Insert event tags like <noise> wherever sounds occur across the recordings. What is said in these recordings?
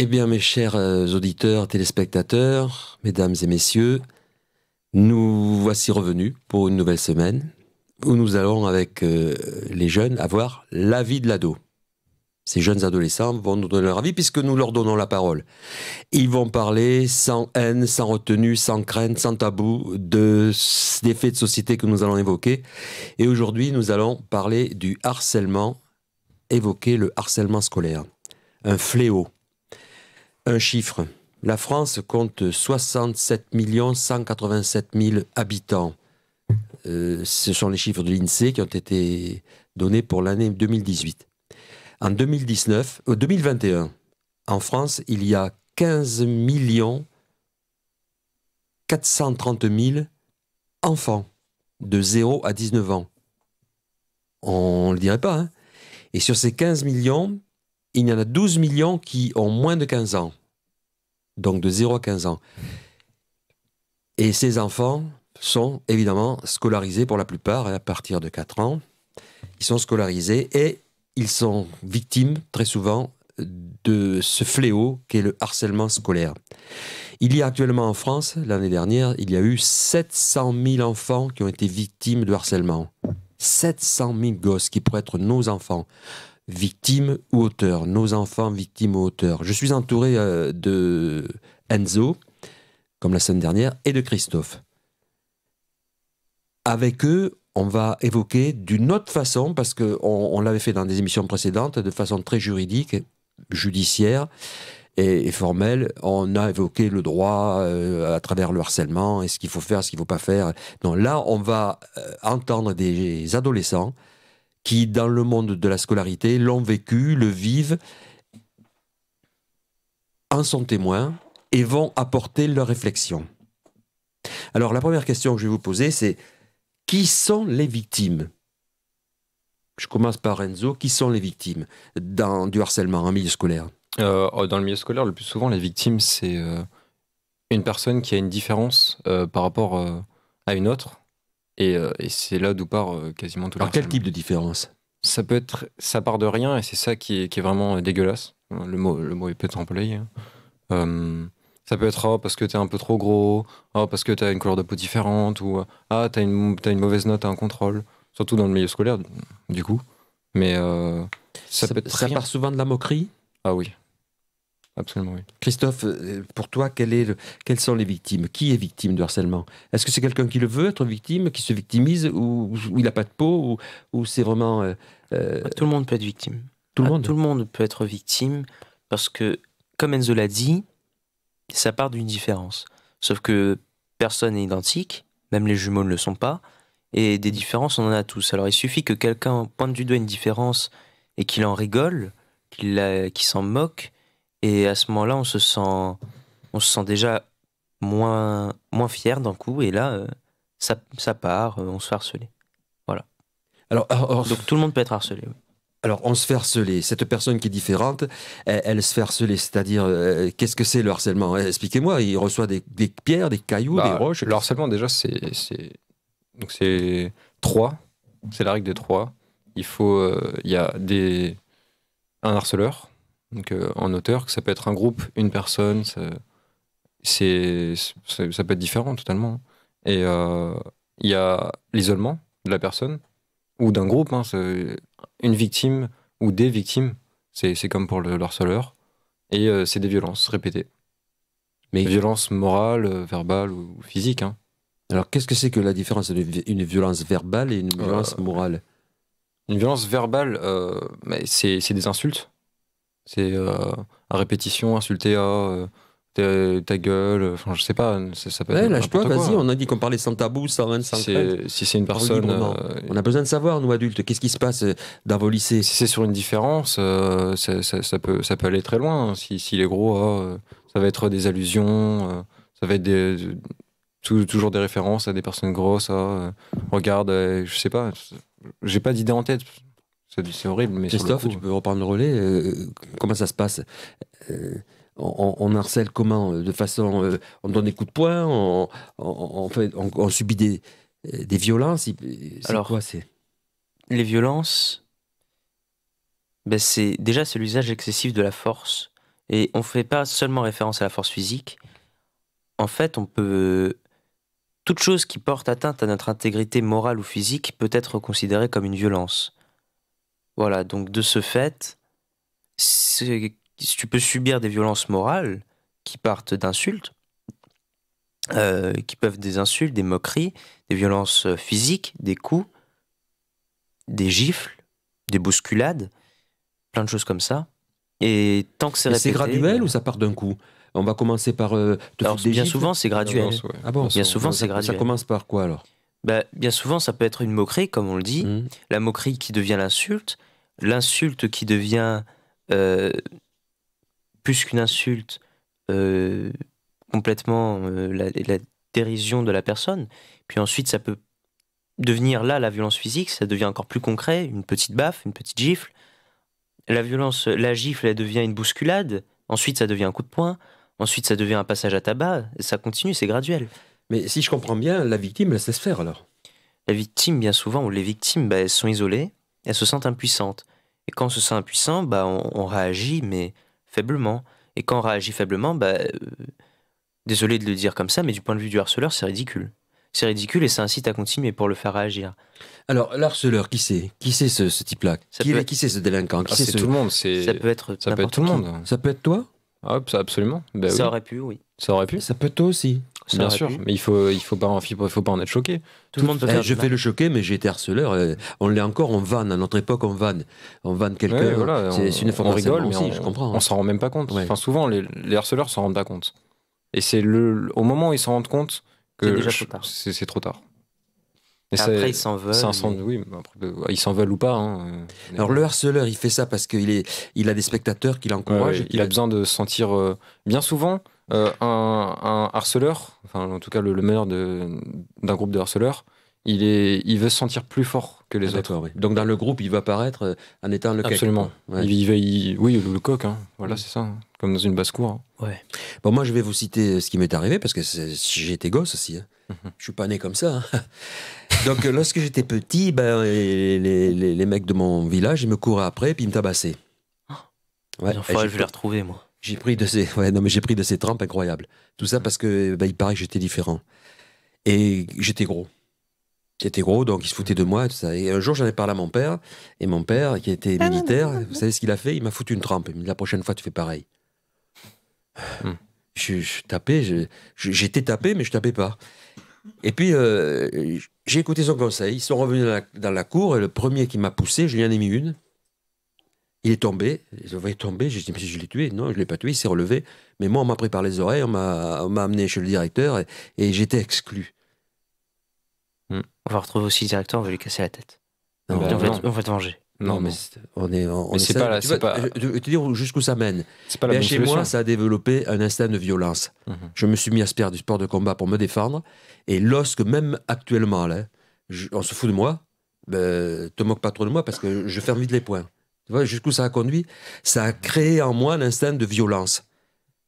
Eh bien, mes chers euh, auditeurs, téléspectateurs, mesdames et messieurs, nous voici revenus pour une nouvelle semaine où nous allons, avec euh, les jeunes, avoir l'avis de l'ado. Ces jeunes adolescents vont nous donner leur avis puisque nous leur donnons la parole. Ils vont parler sans haine, sans retenue, sans crainte, sans tabou de, des faits de société que nous allons évoquer. Et aujourd'hui, nous allons parler du harcèlement, évoquer le harcèlement scolaire. Un fléau. Un chiffre. La France compte 67 187 000 habitants. Euh, ce sont les chiffres de l'INSEE qui ont été donnés pour l'année 2018. En 2019, 2021, euh, en France, il y a 15 millions 430 000 enfants de 0 à 19 ans. On ne le dirait pas. Hein Et sur ces 15 millions, il y en a 12 millions qui ont moins de 15 ans. Donc de 0 à 15 ans. Et ces enfants sont évidemment scolarisés pour la plupart à partir de 4 ans. Ils sont scolarisés et ils sont victimes très souvent de ce fléau qu'est le harcèlement scolaire. Il y a actuellement en France, l'année dernière, il y a eu 700 000 enfants qui ont été victimes de harcèlement. 700 000 gosses qui pourraient être nos enfants, victimes ou auteurs, nos enfants victimes ou auteurs. Je suis entouré euh, de Enzo, comme la semaine dernière, et de Christophe. Avec eux, on va évoquer d'une autre façon, parce qu'on on, l'avait fait dans des émissions précédentes, de façon très juridique, judiciaire et, formelle. On a évoqué le droit euh, à travers le harcèlement, et ce qu'il faut faire, ce qu'il ne faut pas faire. Non, là, on va euh, entendre des adolescents qui, dans le monde de la scolarité, l'ont vécu, le vivent, en sont témoins et vont apporter leur réflexion. Alors, la première question que je vais vous poser, c'est qui sont les victimes? Je commence par Enzo. Qui sont les victimes dans, du harcèlement en milieu scolaire? Euh, Dans le milieu scolaire, le plus souvent, les victimes, c'est euh, une personne qui a une différence euh, par rapport à une autre. Et, c'est là d'où part quasiment tout le Alors, quel type de différence? Ça peut être, ça part de rien et c'est ça qui est, qui est, vraiment dégueulasse. Le mot, le mot est peut-être employé. Hein. Ça peut être oh, parce que t'es un peu trop gros, oh, parce que t'as une couleur de peau différente, ou ah, t'as une, as une mauvaise note à un contrôle. Surtout dans le milieu scolaire, du coup. Mais euh, ça, peut être ça part souvent de la moquerie? Ah oui. Absolument, oui. Christophe, euh, pour toi, quel est le, quelles sont les victimes? Qui est victime de harcèlement? Est-ce que c'est quelqu'un qui le veut être victime, qui se victimise, ou, il n'a pas de peau, ou, c'est vraiment. Euh, tout le monde peut être victime. Tout le, ah, monde. tout le monde peut être victime, parce que, comme Enzo l'a dit, ça part d'une différence. Sauf que personne n'est identique, même les jumeaux ne le sont pas, et des différences, on en a tous. Alors il suffit que quelqu'un pointe du doigt une différence et qu'il en rigole, qu'il s'en moque, et à ce moment-là, on se sent, on se sent déjà moins, moins fier d'un coup, et là, euh, ça, ça part, euh, on se fait harceler. Voilà. Alors, Donc tout le monde peut être harcelé. Oui. Alors, on se fait harceler. Cette personne qui est différente, elle, se fait harceler. C'est-à-dire, euh, qu'est-ce que c'est le harcèlement? Expliquez-moi. Il reçoit des, pierres, des cailloux, des bah, roches. Le harcèlement, déjà, c'est. Donc, c'est trois. C'est la règle des trois. Il faut. Euh, il y a des. Un harceleur, donc euh, en auteur, que ça peut être un groupe, une personne. C'est, ça peut être différent totalement. Et il y a l'isolement de la personne ou d'un groupe. Hein, une victime ou des victimes, c'est comme pour le harceleur, et euh, c'est des violences répétées. Mais violences morales, euh, verbales ou physiques. Hein. Alors qu'est-ce que c'est que la différence entre une violence verbale et une violence euh, morale? Une violence verbale, c'est des insultes. C'est à répétition, insulter à ta gueule, enfin je sais pas, ça, peut ouais, lâche-toi, vas-y, on a dit qu'on parlait sans tabou, sans rien, sans Si c'est une personne... Euh, on a besoin de savoir, nous adultes, qu'est-ce qui se passe euh, dans vos lycées? Si c'est sur une différence, euh, ça, peut, ça peut aller très loin. Si, si les gros, oh, ça va être des allusions, ça va être des, toujours des références à des personnes grosses, regarde, je sais pas, j'ai pas d'idée en tête. C'est horrible, mais Christophe, tu peux reprendre le relais. comment ça se passe on, harcèle comment De façon, euh, on donne des coups de poing, on, fait, on, subit des, des violences. Alors quoi c'est Les violences, ben c'est déjà c'est l'usage excessif de la force Et on ne fait pas seulement référence à la force physique. En fait, on peut. Toute chose qui porte atteinte à notre intégrité morale ou physique peut être considérée comme une violence. Voilà, donc de ce fait, tu peux subir des violences morales qui partent d'insultes, euh, qui peuvent être des insultes, des moqueries, des violences euh, physiques, des coups, des gifles, des bousculades, plein de choses comme ça. Et tant que c'est Mais c'est répété, graduel ou ça part d'un coup? On va commencer par euh, te Alors, bien gifles souvent c'est graduel. Ouais. Ah bon Bien souvent, c'est Ça- graduel. Ça commence par quoi alors? Bah, bien souvent ça peut être une moquerie, comme on le dit, Hmm. la moquerie qui devient l'insulte, l'insulte qui devient euh, plus qu'une insulte, euh, complètement euh, la, la dérision de la personne. Puis ensuite, ça peut devenir là la violence physique, ça devient encore plus concret, une petite baffe, une petite gifle. La violence, la gifle, elle devient une bousculade. Ensuite, ça devient un coup de poing. Ensuite, ça devient un passage à tabac. Ça continue, c'est graduel. Mais si je comprends bien, la victime, elle se laisse faire alors? La victime, bien souvent, ou les victimes, bah, elles sont isolées, elles se sentent impuissantes. Et quand on se sent impuissant, bah, on, on réagit, mais faiblement. Et quand on réagit faiblement, bah, euh, désolé de le dire comme ça, mais du point de vue du harceleur, c'est ridicule. C'est ridicule et ça incite à continuer pour le faire réagir. Alors, l'harceleur, qui c'est? Qui c'est ce, ce type-là? Ça qui, être- c'est ce délinquant? Qui Ah, c'est c'est ce- tout le monde. Ça peut être ça peut être n'importe tout le qui. monde. Ça peut être toi? Ah, ça, absolument. Ben Ça oui, aurait pu, oui. ça aurait pu. Ça peut être toi aussi. Ça Bien sûr, pu. mais il faut, il faut pas, en- il faut, pas en être choqué. Tout, le monde peut Eh, faire je fais le choquer, mais j'ai été harceleur. euh, On l'est encore, on vanne. À notre époque, on vanne. On vanne quelqu'un. Ouais, voilà, c'est une forme on de rigole, mais aussi, on, je comprends. on s'en rend même pas compte. Ouais. Enfin, souvent, les, les harceleurs s'en rendent pas compte. Et c'est le, au moment où ils s'en rendent compte que C'est trop tard. Et Après, ils s'en veulent. mais- oui, euh, ils s'en veulent ou pas. hein, euh, Alors, le harceleur, il fait ça parce qu'il est, il a des spectateurs qui Ouais, l'encouragent. ouais, il a besoin de se sentir. euh, bien souvent, euh, un, un harceleur, enfin en tout cas le, le meilleur de- d'un groupe de harceleurs, il, est, il veut se sentir plus fort que les Ah, autres. Oui. Donc, dans le groupe, il va apparaître euh, en étant le cake, Absolument. Ouais. Il, il va- il- oui, le, le coq, hein. voilà, Mm. c'est ça, hein. comme dans une basse-cour. hein. Ouais. Bon, moi, je vais vous citer ce qui m'est arrivé parce que été gosse aussi. hein. Mhm. Je suis pas né comme ça. hein. <laughs> Donc, euh, lorsque j'étais petit, ben, les, les- les- les mecs de mon village, ils me couraient après puis ils me tabassaient. Ouais, et fois, j'ai je vais les retrouver, moi. J'ai pris de ces, ouais, non, mais j'ai pris de ces trempes incroyables. Tout ça parce que, ben, il paraît que j'étais différent. Et j'étais gros. J'étais gros, donc il se foutait de moi et tout ça. Et un jour, j'en ai parlé à mon père. Et mon père, qui était militaire, vous savez ce qu'il a fait? Il m'a foutu une trempe. Il m'a dit, la prochaine fois, tu fais pareil. Je, je tapais, je- je- j'étais tapé, mais je tapais pas. Et puis, euh, j'ai écouté son conseil. Ils sont revenus dans la, dans la cour et le premier qui m'a poussé, je lui en ai mis une. Il est tombé. Je le voyais tomber. J'ai dit, mais je l'ai tué. Non, je ne l'ai pas tué. Il s'est relevé. Mais moi, on m'a pris par les oreilles. On m'a on m'a amené chez le directeur et, et j'étais exclu. On va retrouver aussi le directeur, on va lui casser la tête. Non, Bah, on, va non. te, on va te venger. Non, non, mais on est. On, Mais c'est essaie- pas la- tu c'est vois, pas- Je, je vais te dire jusqu'où ça mène. C'est pas la bonne chez solution. moi, ça a développé un instinct de violence. Mhm. Je me suis mis à se faire du sport de combat pour me défendre. Et lorsque, même actuellement, là, je- on se fout de moi, ben, te moque pas trop de moi parce que je ferme vite les poings. Tu vois jusqu'où ça a conduit? Ça a créé en moi un instinct de violence.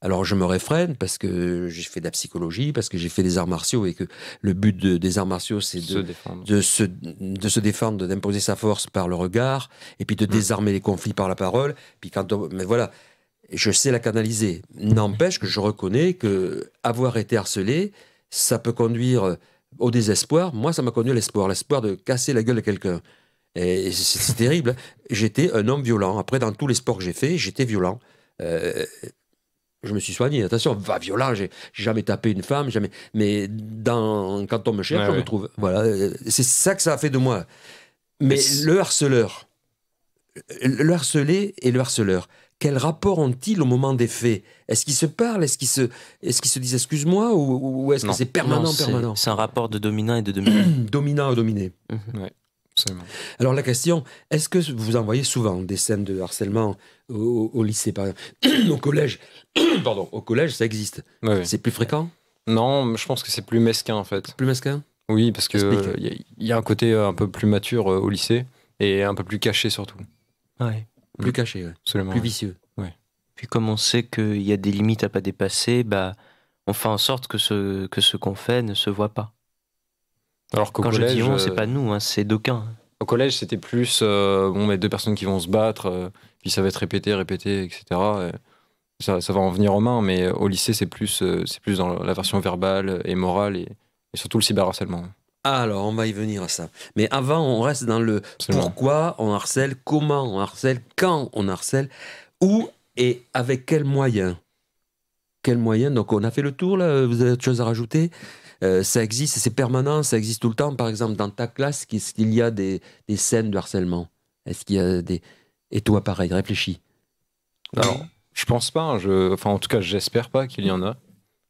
Alors je me réfrène parce que j'ai fait de la psychologie, parce que j'ai fait des arts martiaux et que le but de- des arts martiaux, c'est Se de, défendre. de se, de se défendre, d'imposer sa force par le regard, et puis de désarmer les conflits par la parole. Puis quand on- mais voilà, je sais la canaliser. N'empêche que je reconnais que avoir été harcelé, ça peut conduire au désespoir. Moi, ça m'a conduit à l'espoir, l'espoir de casser la gueule à quelqu'un. Et c'est terrible. J'étais un homme violent. Après, dans tous les sports que j'ai faits, j'étais violent. Euh, je me suis soigné. Attention, va violent. J'ai jamais tapé une femme, jamais. Mais dans, quand on me cherche, Ouais, on ouais. me trouve. Voilà. Euh, C'est ça que ça a fait de moi. Mais le harceleur, le harcelé et le harceleur, quel rapport ont-ils au moment des faits? Est-ce qu'ils se parlent? Est-ce qu'ils se, est qu'ils se disent excuse-moi? Ou, ou est-ce que c'est permanent, Non, c'est- permanent? C'est un rapport de dominant et de dominé. <clears throat> Dominant ou dominé Absolument. Alors la question, est-ce que vous en voyez souvent des scènes de harcèlement au, au lycée, par exemple? <coughs> Au collège <coughs> Pardon, au collège, ça existe. Ouais, ouais. C'est plus fréquent? Non, je pense que c'est plus mesquin en fait. Plus mesquin? Oui, parce que Explique. euh, il y, y a un côté euh, un peu plus mature euh, au lycée et un peu plus caché surtout. Ouais. Plus caché, ouais. Absolument. plus ouais. vicieux. Puis comme on sait qu'il y a des limites à pas dépasser, bah, on fait en sorte que ce que ce qu'on fait ne se voit pas. Alors qu'au Quand collège, je dis on, euh, c'est pas nous, hein, c'est d'aucuns. au collège, c'était plus euh, bon, mais deux personnes qui vont se battre, euh, puis ça va être répété, répété, etc. ça, ça va en venir aux mains, mais au lycée, c'est plus, euh, c'est plus dans la version verbale et morale et, et surtout le cyberharcèlement. Alors, on va y venir à ça. Mais avant, on reste dans le Absolument. pourquoi on harcèle, comment on harcèle, quand on harcèle, où et avec quels moyens? Quels moyens? Donc, on a fait le tour, là. Vous avez autre chose à rajouter? Euh, Ça existe, c'est permanent, ça existe tout le temps. Par exemple, dans ta classe, est-ce qu'il y a des, scènes de harcèlement? Est-ce qu'il y a des. Et toi, pareil, réfléchis. Alors, je pense pas. hein, enfin, en tout cas, j'espère pas qu'il y en a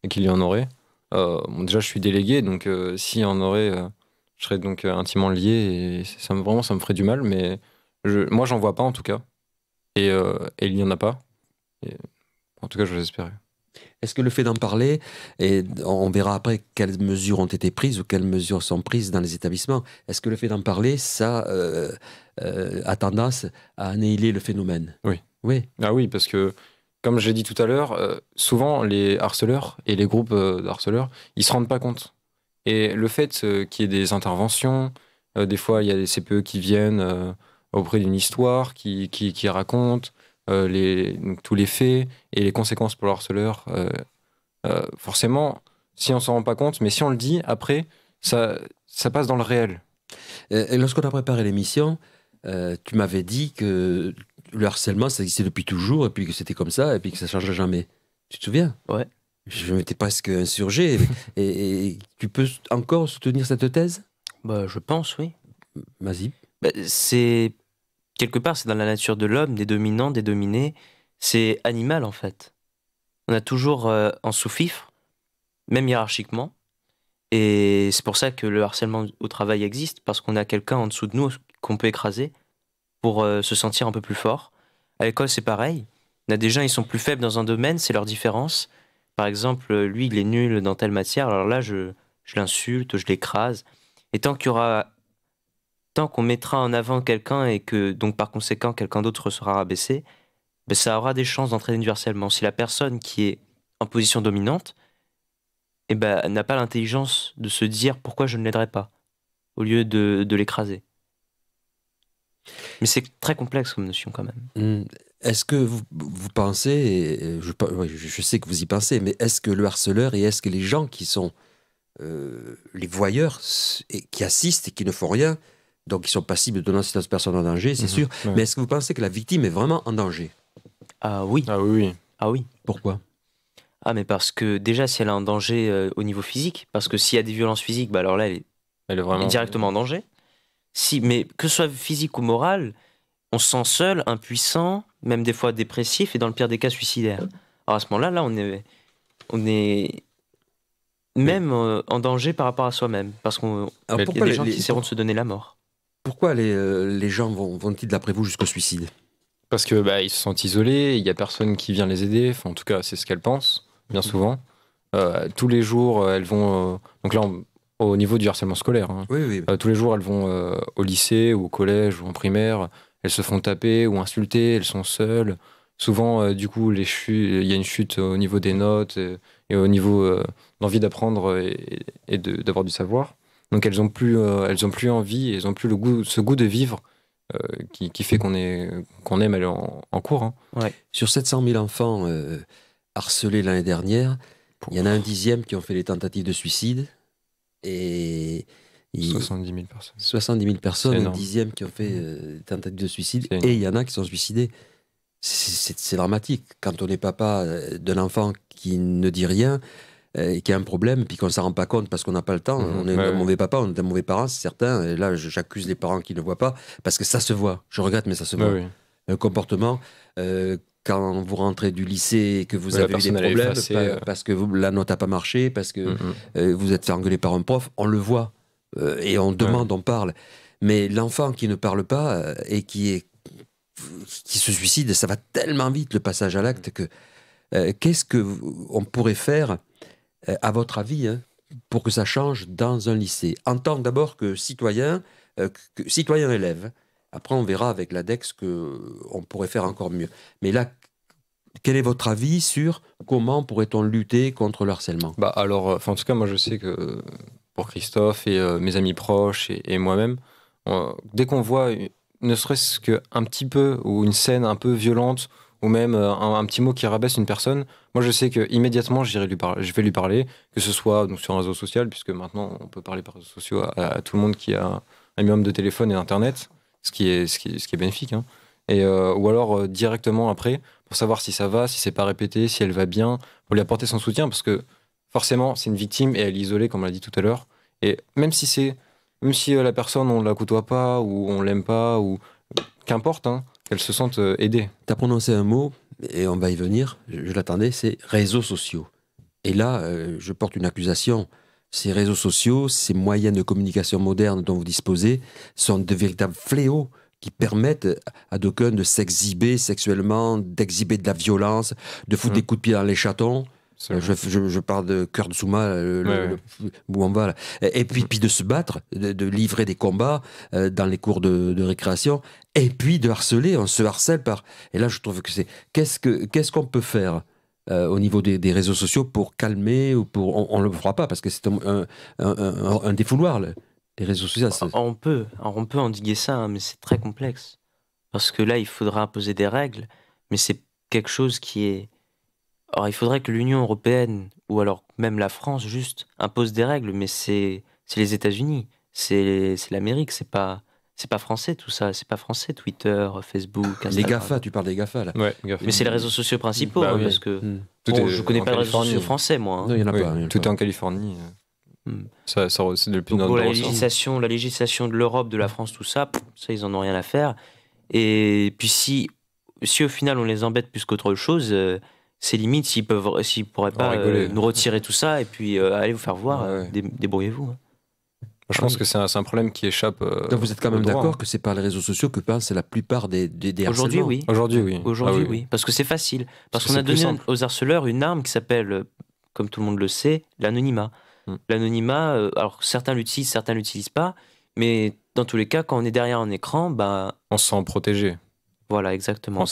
et qu'il y en aurait. Euh, déjà, je suis délégué, donc euh, s'il y en aurait, euh, je serais donc intimement lié et ça me, vraiment, ça me ferait du mal. Mais je, moi, j'en vois pas en tout cas. Et, il y en a pas. En tout cas, je l'espérais. Est-ce que le fait d'en parler, et on verra après quelles mesures ont été prises ou quelles mesures sont prises dans les établissements, est-ce que le fait d'en parler, ça euh, euh, a tendance à annihiler le phénomène? Oui. Oui. Ah oui, parce que, comme j'ai dit tout à l'heure, euh, souvent les harceleurs et les groupes euh, de harceleurs, ils se rendent pas compte. Et le fait qu'il y ait des interventions, des fois il y a des CPE qui viennent auprès d'une histoire, qui, qui, qui racontent les, donc, tous les faits et les conséquences pour le harceleur. euh, euh, forcément, si on s'en rend pas compte, mais si on le dit, après, ça, ça passe dans le réel. Euh, Et lorsqu'on a préparé l'émission, euh, tu m'avais dit que le harcèlement, ça existait depuis toujours, et puis que c'était comme ça, et puis que ça ne changerait jamais. Tu te souviens? Ouais. Je m'étais presque insurgé. <laughs> et, et tu peux encore soutenir cette thèse? Bah, je pense, oui. Vas-y. Bah, c'est quelque part, c'est dans la nature de l'homme, des dominants, des dominés. C'est animal en fait. On a toujours euh, en sous-fifre, même hiérarchiquement. Et c'est pour ça que le harcèlement au travail existe, parce qu'on a quelqu'un en dessous de nous qu'on peut écraser pour euh, se sentir un peu plus fort. À l'école, c'est pareil. On a des gens, ils sont plus faibles dans un domaine, c'est leur différence. Par exemple, lui, il est nul dans telle matière, alors là, je, je l'insulte, je l'écrase. Et tant qu'il y aura tant qu'on mettra en avant quelqu'un et que donc par conséquent quelqu'un d'autre sera rabaissé, ben, ça aura des chances d'entraîner harcèlement. Si la personne qui est en position dominante eh ben, n'a pas l'intelligence de se dire pourquoi je ne l'aiderai pas, au lieu de, de l'écraser. Mais c'est très complexe comme notion quand même. Hmm. Est-ce que vous, vous pensez, je, sais que vous y pensez, mais est-ce que le harceleur et est-ce que les gens qui sont euh, les voyeurs et qui assistent et qui ne font rien, donc qui sont passibles de cette personne en danger, c'est Mhm. sûr, Ouais. mais est-ce que vous pensez que la victime est vraiment en danger? Ah oui, Ah oui, oui. ah oui. Pourquoi? Ah mais parce que déjà si elle est en danger euh, au niveau physique, parce que s'il y a des violences physiques, bah alors là elle est Elle est vraiment. directement en danger. Si, mais que ce soit physique ou moral, on se sent seul, impuissant, même des fois dépressif et dans le pire des cas suicidaire. Alors à ce moment-là, là, on est, on est même euh, en danger par rapport à soi-même, parce qu'on les, gens les- qui essaieront de se donner la mort. Pourquoi les, euh, les gens vont, vont-ils, d'après vous, jusqu'au suicide? Parce que bah, ils se sentent isolés, il y a personne qui vient les aider. Enfin, en tout cas, c'est ce qu'elles pensent, bien souvent. Euh, tous les jours, elles vont. euh, donc là, on- au niveau du harcèlement scolaire, hein. Oui, oui. Euh, tous les jours, elles vont au lycée ou au collège ou en primaire. Elles se font taper ou insulter. Elles sont seules. Souvent, euh, du coup, il y a une chute au niveau des notes et, et au niveau euh, d'envie d'apprendre et, et de- d'avoir du savoir. Donc, elles ont plus, euh, elles ont plus envie, elles ont plus le goût, ce goût de vivre euh, qui, qui fait qu'on est, qu'on aime aller en, en cours. hein. Sur 700 000 enfants euh, harcelés l'année dernière, il y en a un dixième qui ont fait des tentatives de suicide et il- 70 000 personnes. 70 000 personnes, un dixième qui ont fait des tentatives de suicide et il y en a qui sont suicidés. C'est- dramatique. Quand on est papa d'un enfant qui ne dit rien euh, et qui a un problème, puis qu'on ne s'en rend pas compte parce qu'on n'a pas le temps, Mhm. on est Ouais, un ouais. mauvais papa, on est un mauvais parent, c'est certain. Et là, j'accuse les parents qui ne voient pas parce que ça se voit. Je regrette, mais ça se voit. Ouais, un comportement. euh, quand vous rentrez du lycée et que vous avez eu des problèmes effacée, euh. parce que vous- la note n'a pas marché, parce que euh, vous êtes fait engueuler par un prof, on le voit et on demande, on parle. Mais l'enfant qui ne parle pas et qui est qui se suicide, ça va tellement vite le passage à l'acte que qu'est-ce que vous- on pourrait faire euh, à votre avis hein, pour que ça change dans un lycée En tant d'abord que citoyen, euh, citoyen élève. Après, on verra avec l'ADEX que on pourrait faire encore mieux. Mais là, quel est votre avis sur comment pourrait-on lutter contre le harcèlement? Bah alors, euh, en tout cas, moi je sais que euh, pour Christophe et euh, mes amis proches et, et moi-même, euh, dès qu'on voit ne serait-ce qu'un petit peu ou une scène un peu violente ou même euh, un, petit mot qui rabaisse une personne, moi je sais que immédiatement lui parler, je vais lui parler, que ce soit donc sur un réseau social, puisque maintenant on peut parler par réseaux sociaux à, tout le monde qui a un minimum de téléphone et internet, ce qui est, ce qui ce qui est bénéfique. hein. Et, euh, ou alors euh, directement après, pour savoir si ça va, si c'est pas répété, si elle va bien, pour lui apporter son soutien, parce que forcément c'est une victime et elle est isolée, comme on l'a dit tout à l'heure. Et même si c'est, même si la personne on la côtoie pas ou on l'aime pas ou qu'importe, hein, qu'elle se sente euh, aidée. Tu as prononcé un mot, et on va y venir, je, je l'attendais, c'est réseaux sociaux. Et là, euh, je porte une accusation. Ces réseaux sociaux, ces moyens de communication modernes dont vous disposez, sont de véritables fléaux qui permettent à d'aucuns de s'exhiber sexuellement, d'exhiber de la violence, de foutre Mm. des coups de pied dans les chatons. Euh, Je, je- je parle de Kurt Zuma, le, le- Ouais, le- où on va là. Et, et puis, puis de se battre, de, de livrer des combats euh, dans les cours de, de récréation, et puis de harceler. On se harcèle par. Et là, je trouve que c'est. Qu'est-ce que qu'est-ce qu'on peut faire euh, au niveau des, des réseaux sociaux pour calmer ou pour. On, on le fera pas parce que c'est un, un, un- un- un défouloir. le- les réseaux sociaux. c'est- On peut, on peut endiguer ça, hein, mais c'est très complexe. Parce que là, il faudra imposer des règles, mais c'est quelque chose qui est. Alors, il faudrait que l'Union européenne, ou alors même la France, juste, impose des règles, mais c'est c'est les États-Unis, c'est c'est l'Amérique, c'est pas. C'est pas français tout ça, c'est pas français Twitter, Facebook, Instagram. Les GAFA, tu parles des GAFA là. Ouais, gaffe. Mais c'est les réseaux sociaux principaux, Bah hein, oui. parce que Hmm. Bon, est je connais pas de réseaux sociaux français moi. hein. Non, il y en a Oui, pas. il y en a tout pas. est en Californie. euh, Hmm. Ça, ça c'est depuis Donc, notre pour la ressort. législation, la législation de l'Europe, de la France, tout ça, pff, ça, ils en ont rien à faire. Et puis si, si au final on les embête plus qu'autre chose, euh, c'est limite s'ils peuvent, s'ils pourraient pas euh, nous retirer tout ça et puis euh, allez vous faire voir, Ouais, euh, ouais. dé- débrouillez-vous. hein. Je pense que c'est un, problème qui échappe. euh, Donc vous êtes quand même d'accord que c'est par les réseaux sociaux que pensent la plupart des, des, des Aujourd'hui, oui. Aujourd'hui, oui. Aujourd'hui, Ah oui. Parce que c'est facile. Parce qu'on a donné simple. aux harceleurs une arme qui s'appelle, euh, comme tout le monde le sait, l'anonymat. Hmm. L'anonymat, alors certains l'utilisent, certains l'utilisent pas. Mais dans tous les cas, quand on est derrière un écran, bah On se sent protégé. Voilà, exactement, on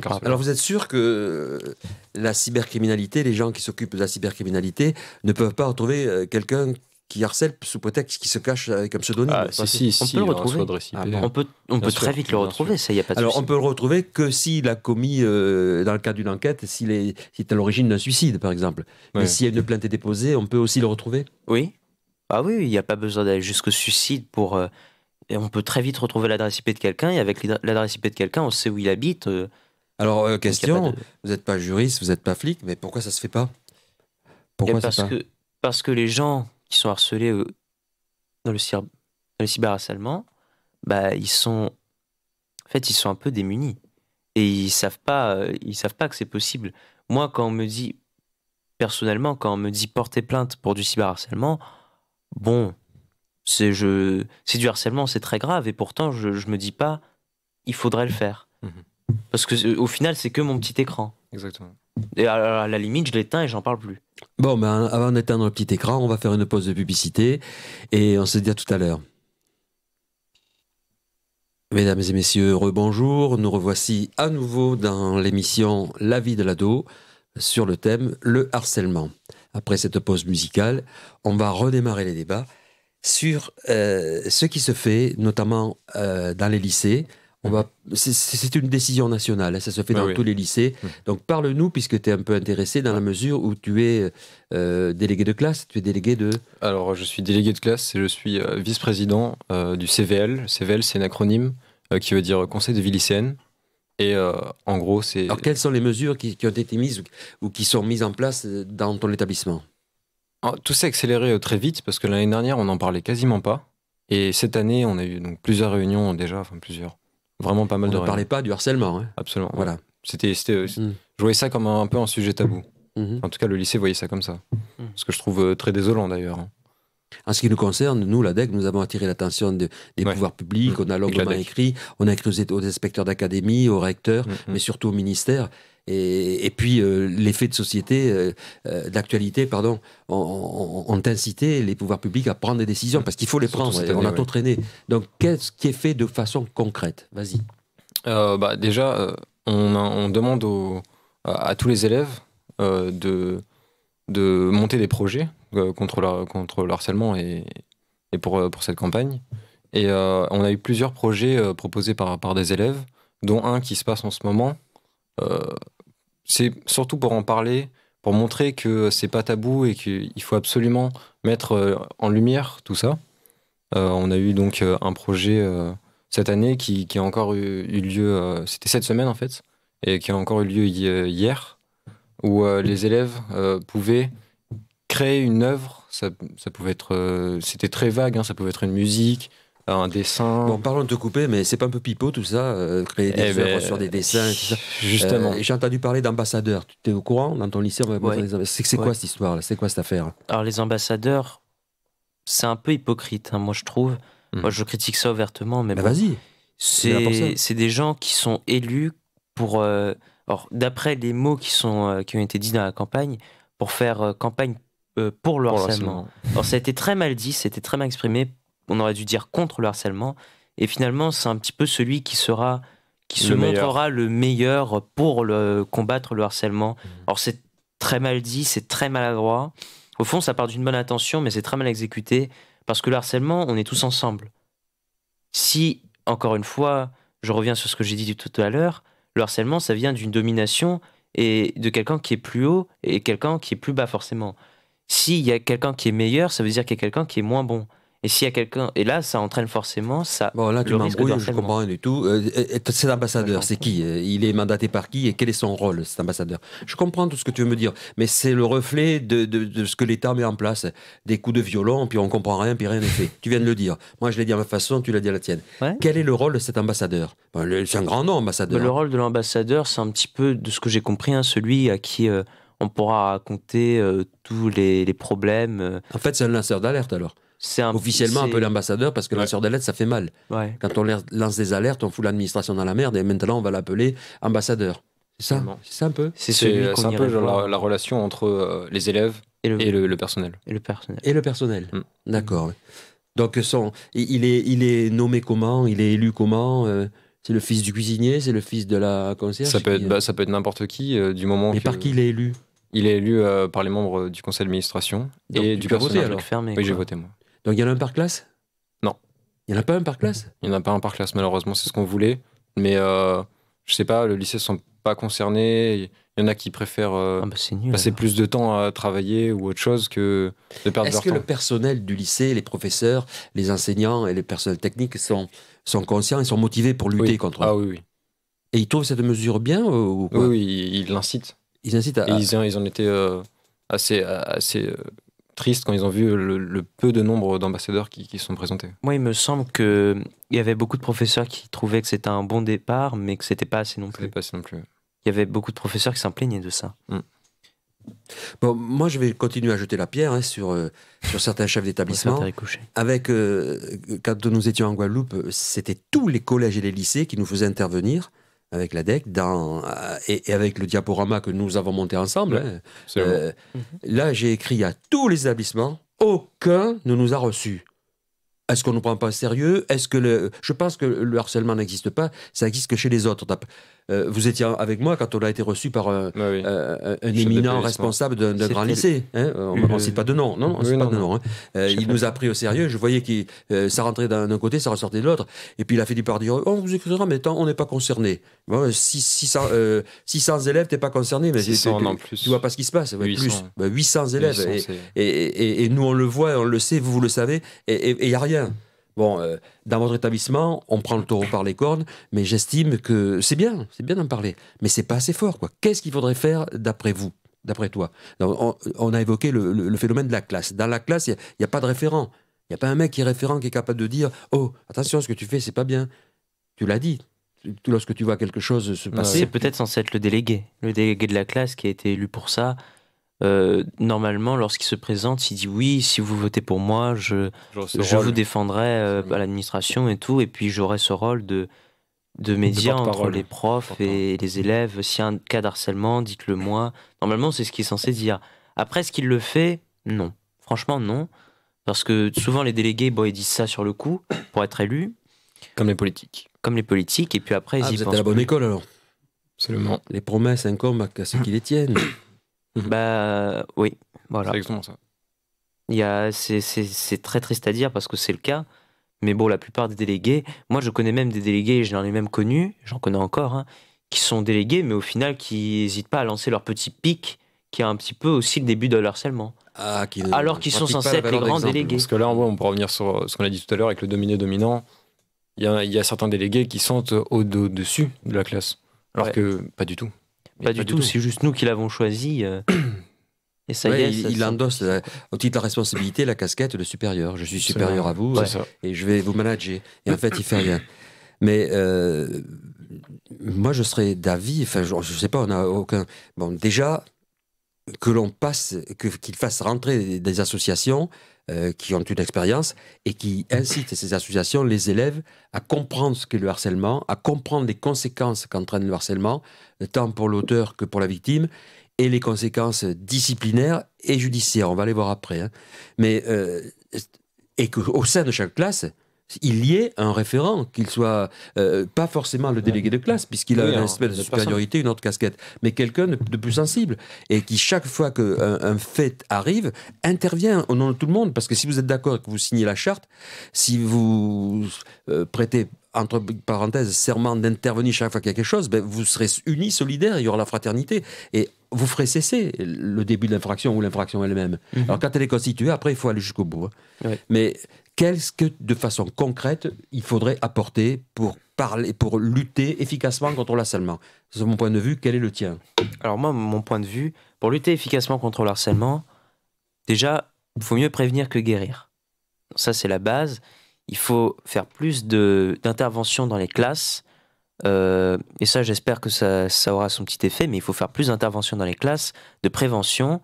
par- c'est- Alors vous êtes sûr que euh, la cybercriminalité, les gens qui s'occupent de la cybercriminalité, ne peuvent pas retrouver euh, quelqu'un qui harcèle sous prétexte qu'il se cache avec un pseudonyme? Ah, si, si, on si, peut le y aura retrouver. Ah bon. On peut, on peut sûr, très vite le retrouver, ça, il n'y a pas de Alors on souci. peut le retrouver que s'il a commis, euh, dans le cadre d'une enquête, s'il est, est à l'origine d'un suicide par exemple. Mais Ouais. s'il y a une plainte est déposée, on peut aussi le retrouver? Oui. Ah oui, il n'y a pas besoin d'aller jusqu'au suicide pour. euh, et on peut très vite retrouver l'adresse IP de quelqu'un, et avec l'adre- l'adresse IP de quelqu'un, on sait où il habite. euh, Alors euh, question, de- vous n'êtes pas juriste, vous n'êtes pas flic, mais pourquoi ça se fait pas? Pourquoi parce, pas que, parce que les gens qui sont harcelés euh, dans le, cyber, dans le cyberharcèlement, bah, ils sont. En fait, ils sont un peu démunis. Et ils savent pas, ils savent pas que c'est possible. Moi, quand on me dit, personnellement, quand on me dit porter plainte pour du cyberharcèlement, bon, c'est je, c'est du harcèlement, c'est très grave. Et pourtant, je, je me dis pas, il faudrait le faire. Mhm. Parce que euh, au final, c'est que mon petit écran. Exactement. Et à, à la limite, je l'éteins et j'en parle plus. Bon, ben, avant d'éteindre le petit écran, on va faire une pause de publicité et on se dit à tout à l'heure. Mesdames et messieurs, rebonjour. Nous revoici à nouveau dans l'émission La vie de l'ado sur le thème le harcèlement. Après cette pause musicale, on va redémarrer les débats sur euh, ce qui se fait, notamment euh, dans les lycées. On va, c'est- une décision nationale, hein, ça se fait Ah dans oui. tous les lycées. Mm. Donc parle-nous, puisque tu es un peu intéressé dans la mesure où tu es euh, délégué de classe, tu es délégué de... Alors, je suis délégué de classe et je suis vice-président du CVL. CVL, c'est un acronyme qui veut dire Conseil de vie lycéenne. Et euh, en gros, c'est. Alors quelles sont les mesures qui, qui ont été mises ou, ou qui sont mises en place dans ton établissement? Tout s'est accéléré euh, très vite parce que l'année dernière, on n'en parlait quasiment pas. Et cette année, on a eu donc plusieurs réunions déjà, enfin plusieurs. Vraiment pas On mal ne de parlait réunions. pas du harcèlement. hein. Absolument. ouais. Voilà. C'était, c'était, euh, Mm. je voyais ça comme un, un peu un sujet tabou. Mhm. En tout cas, le lycée voyait ça comme ça. Mm. Ce que je trouve euh, très désolant d'ailleurs. hein. En ce qui nous concerne, nous, l'ADEC, nous avons attiré l'attention de- des Ouais. pouvoirs publics, Mmh. on a longuement l'ADEC. écrit, on a écrit aux, aux inspecteurs d'académie, aux recteurs, Mm, mm. mais surtout au ministère. Et, et puis, euh, les faits de société, euh, euh, d'actualité, pardon, ont, ont- incité les pouvoirs publics à prendre des décisions, parce qu'il faut les prendre, on a ouais. trop traîné. Donc, qu'est-ce qui est fait de façon concrète? Vas-y. Euh, bah, déjà, on, a- on demande à, tous les élèves de, de monter des projets contre, la- contre le harcèlement et, et pour, pour cette campagne. Et euh, on a eu plusieurs projets euh, proposés par, par des élèves, dont un qui se passe en ce moment, c'est surtout pour en parler, pour montrer que c'est pas tabou et qu'il faut absolument mettre euh, en lumière tout ça. Euh, on a eu donc euh, un projet euh, cette année qui, a encore eu, eu lieu, euh, c'était cette semaine en fait, et qui a encore eu lieu hi- hier, où euh, les élèves euh, pouvaient créer une œuvre. Ça, pouvait être, euh, c'était très vague, hein, ça pouvait être une musique, un dessin. Bon, parlons de te couper, mais c'est pas un peu pipeau tout ça, euh, créer des Eh ben, œuvres sur des dessins et tout ça. Justement. Euh, J'ai entendu parler d'ambassadeurs. Tu es au courant dans ton lycée Ouais. C'est quoi cette histoire là? C'est quoi cette affaire? Alors les ambassadeurs, c'est un peu hypocrite, hein, moi je trouve. Mhm. Moi je critique ça ouvertement, mais Bah, bon, Vas-y. c'est des gens qui sont élus pour, euh, d'après les mots qui sont euh, qui ont été dits dans la campagne, pour faire campagne pour le harcèlement. Alors ça a été très mal dit, c'était très mal exprimé. On aurait dû dire contre le harcèlement. Et finalement, c'est un petit peu celui qui sera, qui Le se meilleur. montrera le meilleur pour le, combattre le harcèlement. Mhm. Alors c'est très mal dit, c'est très maladroit. Au fond, ça part d'une bonne intention, mais c'est très mal exécuté parce que le harcèlement, on est tous ensemble. Si, encore une fois, je reviens sur ce que j'ai dit tout à l'heure, le harcèlement, ça vient d'une domination et de quelqu'un qui est plus haut et quelqu'un qui est plus bas forcément. S'il y a quelqu'un qui est meilleur, ça veut dire qu'il y a quelqu'un qui est moins bon. Et s'il y a quelqu'un, et là, ça entraîne forcément ça. Bon, là, tu m'embrouilles, je comprends rien du tout. Euh, et- et cet ambassadeur, c'est qui Euh, Il est mandaté par qui Et quel est son rôle, cet ambassadeur? Je comprends tout ce que tu veux me dire, mais c'est le reflet de, de- de ce que l'État met en place. Des coups de violon, puis on comprend rien, puis rien n'est fait. tu viens de le dire. Moi, je l'ai dit à ma façon, tu l'as dit à la tienne. Ouais. Quel est le rôle de cet ambassadeur? Bon, le- C'est un grand nom, ambassadeur. Le rôle de l'ambassadeur, c'est un petit peu, de ce que j'ai compris, hein, celui à qui euh, on pourra raconter euh, tous les, les problèmes. En fait, c'est un lanceur d'alerte, alors. C'est un, Officiellement, un peu l'ambassadeur, parce que Ouais. lanceur d'alerte, ça fait mal. Ouais. Quand on lance des alertes, on fout l'administration dans la merde, et maintenant, on va l'appeler ambassadeur. C'est ça? C'est ça un peu? C'est un peu genre la, la relation entre euh, les élèves et le, et le, le personnel. et le personnel. Et le personnel. Mm. D'accord. Donc, son, il il est, il est nommé comment? Il est élu comment? Euh, C'est le fils du cuisinier? C'est le fils de la concierge? Ça peut qui- être, bah, ça peut être n'importe qui euh, du moment Mais que par qui il est élu? il est élu euh, par les membres du conseil d'administration Donc, et tu du personnel. alors Truc fermé. Oui, j'ai voté moi. Donc, il y en a un par classe? Non. Il n'y en a pas un par classe? Il n'y en a pas un par classe malheureusement, c'est ce qu'on voulait, mais euh, je sais pas, le lycée ne sont pas concernés. Il y en a qui préfèrent euh, Ah bah, nul. passer alors. plus de temps à travailler ou autre chose que de perdre Est-ce leur que temps. le personnel du lycée, les professeurs, les enseignants et les personnels techniques sont, sont conscients et sont motivés pour lutter Oui. contre Ah oui, oui. Et ils trouvent cette mesure bien ou ou quoi Oui, oui, ils l'incitent. Ils incitent à. Et ils, en- ils en étaient euh, assez, assez tristes quand ils ont vu le, le peu de nombre d'ambassadeurs qui, qui sont présentés. Moi, il me semble que il y avait beaucoup de professeurs qui trouvaient que c'était un bon départ, mais que c'était pas assez non plus. pas ça non plus. Il y avait beaucoup de professeurs qui s'en plaignaient de ça. Bon, moi, je vais continuer à jeter la pierre hein, sur, euh, <laughs> sur certains chefs d'établissement. avec euh, quand nous étions en Guadeloupe, c'était tous les collèges et les lycées qui nous faisaient intervenir avec la DEC dans, euh, et, et avec le diaporama que nous avons monté ensemble. Ouais. hein. Euh. Là, j'ai écrit à tous les établissements, aucun ne nous a reçus. Est-ce qu'on ne nous prend pas au sérieux? Est-ce que le... Je pense que le harcèlement n'existe pas, ça existe que chez les autres. Euh, vous étiez avec moi quand on a été reçu par un, Ouais, oui. euh, un éminent responsable d'un grand lycée. hein? On ne cite pas de nom. Non, on Oui, pas de nom. hein. Euh, il nous a pris au sérieux. Je voyais que ça rentrait d'un côté, ça ressortait de l'autre. Et puis il a fini par dire On vous écrira, mais tant, on n'est pas concerné. Bon, six- 600, euh, 600 élèves, t'es pas concerné. Mais 600 tu, en tu- plus. tu vois pas ce qui se passe. Ouais, 800. Plus. Bah, 800 élèves. 800, et- c'est- et, et- et nous, on le voit, on le sait, vous, vous le savez, et il n'y a rien. Bon, euh, dans votre établissement, on prend le taureau par les cornes, mais j'estime que c'est bien, c'est bien d'en parler, mais c'est pas assez fort. quoi. Qu'est-ce qu'il faudrait faire d'après vous, d'après toi? Donc, on, on a évoqué le, le- le phénomène de la classe. Dans la classe, il n'y a, pas de référent. Il n'y a pas un mec qui est référent, qui est capable de dire Oh, attention, ce que tu fais, c'est pas bien. Tu l'as dit. Lorsque tu vois quelque chose se passer, C'est peut-être censé être le délégué, le délégué de la classe qui a été élu pour ça. Euh, normalement, lorsqu'il se présente, il dit oui, si vous votez pour moi, je, je rôle. vous défendrai euh, à l'administration et tout, et puis j'aurai ce rôle de, de média entre les profs et les élèves. S'il y a un cas d'harcèlement, dites-le moi. Normalement, c'est ce qu'il est censé dire. Après, est-ce qu'il le fait? Non. Franchement, non. Parce que souvent, les délégués, bon, ils disent ça sur le coup pour être élus, Comme les politiques. comme les politiques, et puis après, Ah, ils y vous êtes à la bonne plus. école alors. Absolument. Les promesses incombent à ceux qui les tiennent. Bah oui, voilà. C'est exactement ça. Il y a, c'est, c'est, c'est très triste à dire parce que c'est le cas. Mais bon, la plupart des délégués, moi je connais même des délégués, j'en ai même connu, j'en connais encore, hein, qui sont délégués, mais au final qui n'hésitent pas à lancer leur petit pic, qui est un petit peu aussi le début de harcèlement. Ah, qui Alors qu'ils sont censés être les grands d'exemple. délégués. Parce que là, on pourra revenir sur ce qu'on a dit tout à l'heure avec le dominé-dominant. Il y a, il y a certains délégués qui sont au- au-dessus de la classe. Alors Ouais. que pas du tout. Pas, du, tout, c'est juste nous qui l'avons choisi. euh, <clears throat> et ça y est, il, ça- il endosse au titre de la responsabilité la casquette de supérieur. Je suis supérieur à vous et je vais vous manager. Et en fait, il fait rien. Mais euh, moi, je serais d'avis. Enfin, je, je sais pas. On a aucun. Bon, déjà que l'on passe, que qu'il fasse rentrer des, des associations euh, qui ont une expérience et qui incitent ces associations, les élèves, à comprendre ce qu'est le harcèlement, à comprendre les conséquences qu'entraîne le harcèlement, tant pour l'auteur que pour la victime, et les conséquences disciplinaires et judiciaires. On va les voir après. hein. Mais euh, et qu'au sein de chaque classe, il y ait un référent, qu'il soit euh, pas forcément le délégué de classe, puisqu'il a Oui, un- espèce de supériorité, une autre casquette, mais quelqu'un de, de plus sensible, et qui, chaque fois qu'un un fait arrive, intervient au nom de tout le monde. Parce que si vous êtes d'accord que vous signez la charte, si vous euh, prêtez, entre parenthèses, serment d'intervenir chaque fois qu'il y a quelque chose, ben, vous serez unis, solidaires, il y aura la fraternité, et vous ferez cesser le début de l'infraction ou l'infraction elle-même. Mhm. Alors quand elle est constituée, après, il faut aller jusqu'au bout. hein. Ouais. Mais qu'est-ce que, de façon concrète, il faudrait apporter pour parler, pour lutter efficacement contre l'harcèlement C'est mon point de vue. Quel est le tien? Alors moi, mon point de vue, pour lutter efficacement contre le déjà, il faut mieux prévenir que guérir. Ça, c'est la base. Il faut faire plus d'interventions dans les classes. Euh, et ça, j'espère que ça aura son petit effet, mais il faut faire plus d'interventions dans les classes de prévention,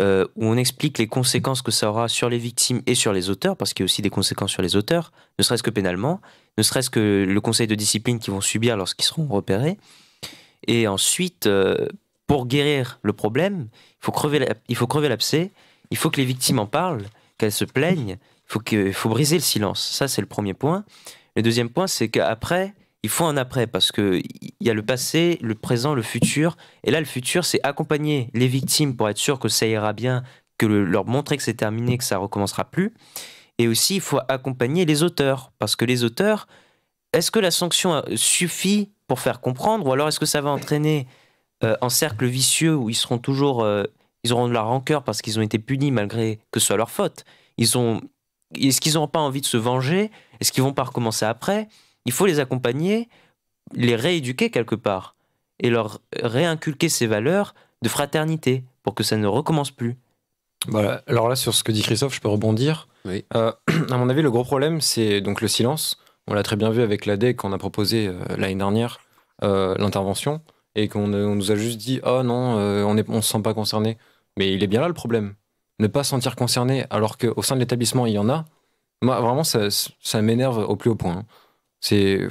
euh, où on explique les conséquences que ça aura sur les victimes et sur les auteurs, parce qu'il y a aussi des conséquences sur les auteurs, ne serait-ce que pénalement, ne serait-ce que le conseil de discipline qu'ils vont subir lorsqu'ils seront repérés. Et ensuite, euh, pour guérir le problème, il faut crever la- il faut l'abcès, il faut que les victimes en parlent, qu'elles se plaignent, il faut, il faut briser le silence. Ça, c'est le premier point. Le deuxième point, c'est qu'après, il faut un après, parce qu'il y a le passé, le présent, le futur. Et là, le futur, c'est accompagner les victimes pour être sûr que ça ira bien, que le- leur montrer que c'est terminé, que ça recommencera plus. Et aussi, il faut accompagner les auteurs, parce que les auteurs, est-ce que la sanction euh, suffit pour faire comprendre, ou alors est-ce que ça va entraîner euh, un cercle vicieux où ils seront toujours, euh, ils auront de la rancœur parce qu'ils ont été punis malgré que ce soit leur faute? Ils ont, est-ce qu'ils n'auront pas envie de se venger? Est-ce qu'ils vont pas recommencer après? Il faut les accompagner, les rééduquer quelque part et leur réinculquer ces valeurs de fraternité pour que ça ne recommence plus. Voilà. Alors là, sur ce que dit Christophe, je peux rebondir. Oui. Euh, <clears throat> à mon avis, le gros problème, c'est donc le silence. On l'a très bien vu avec l'ADEC qu'on a proposé euh, l'année dernière, euh, l'intervention, et qu'on on nous a juste dit Oh non, euh, on ne on se sent pas concerné. Mais il est bien là le problème. Ne pas se sentir concerné alors qu'au sein de l'établissement, il y en a. Moi, vraiment, ça, ça m'énerve au plus haut point. hein. C'est.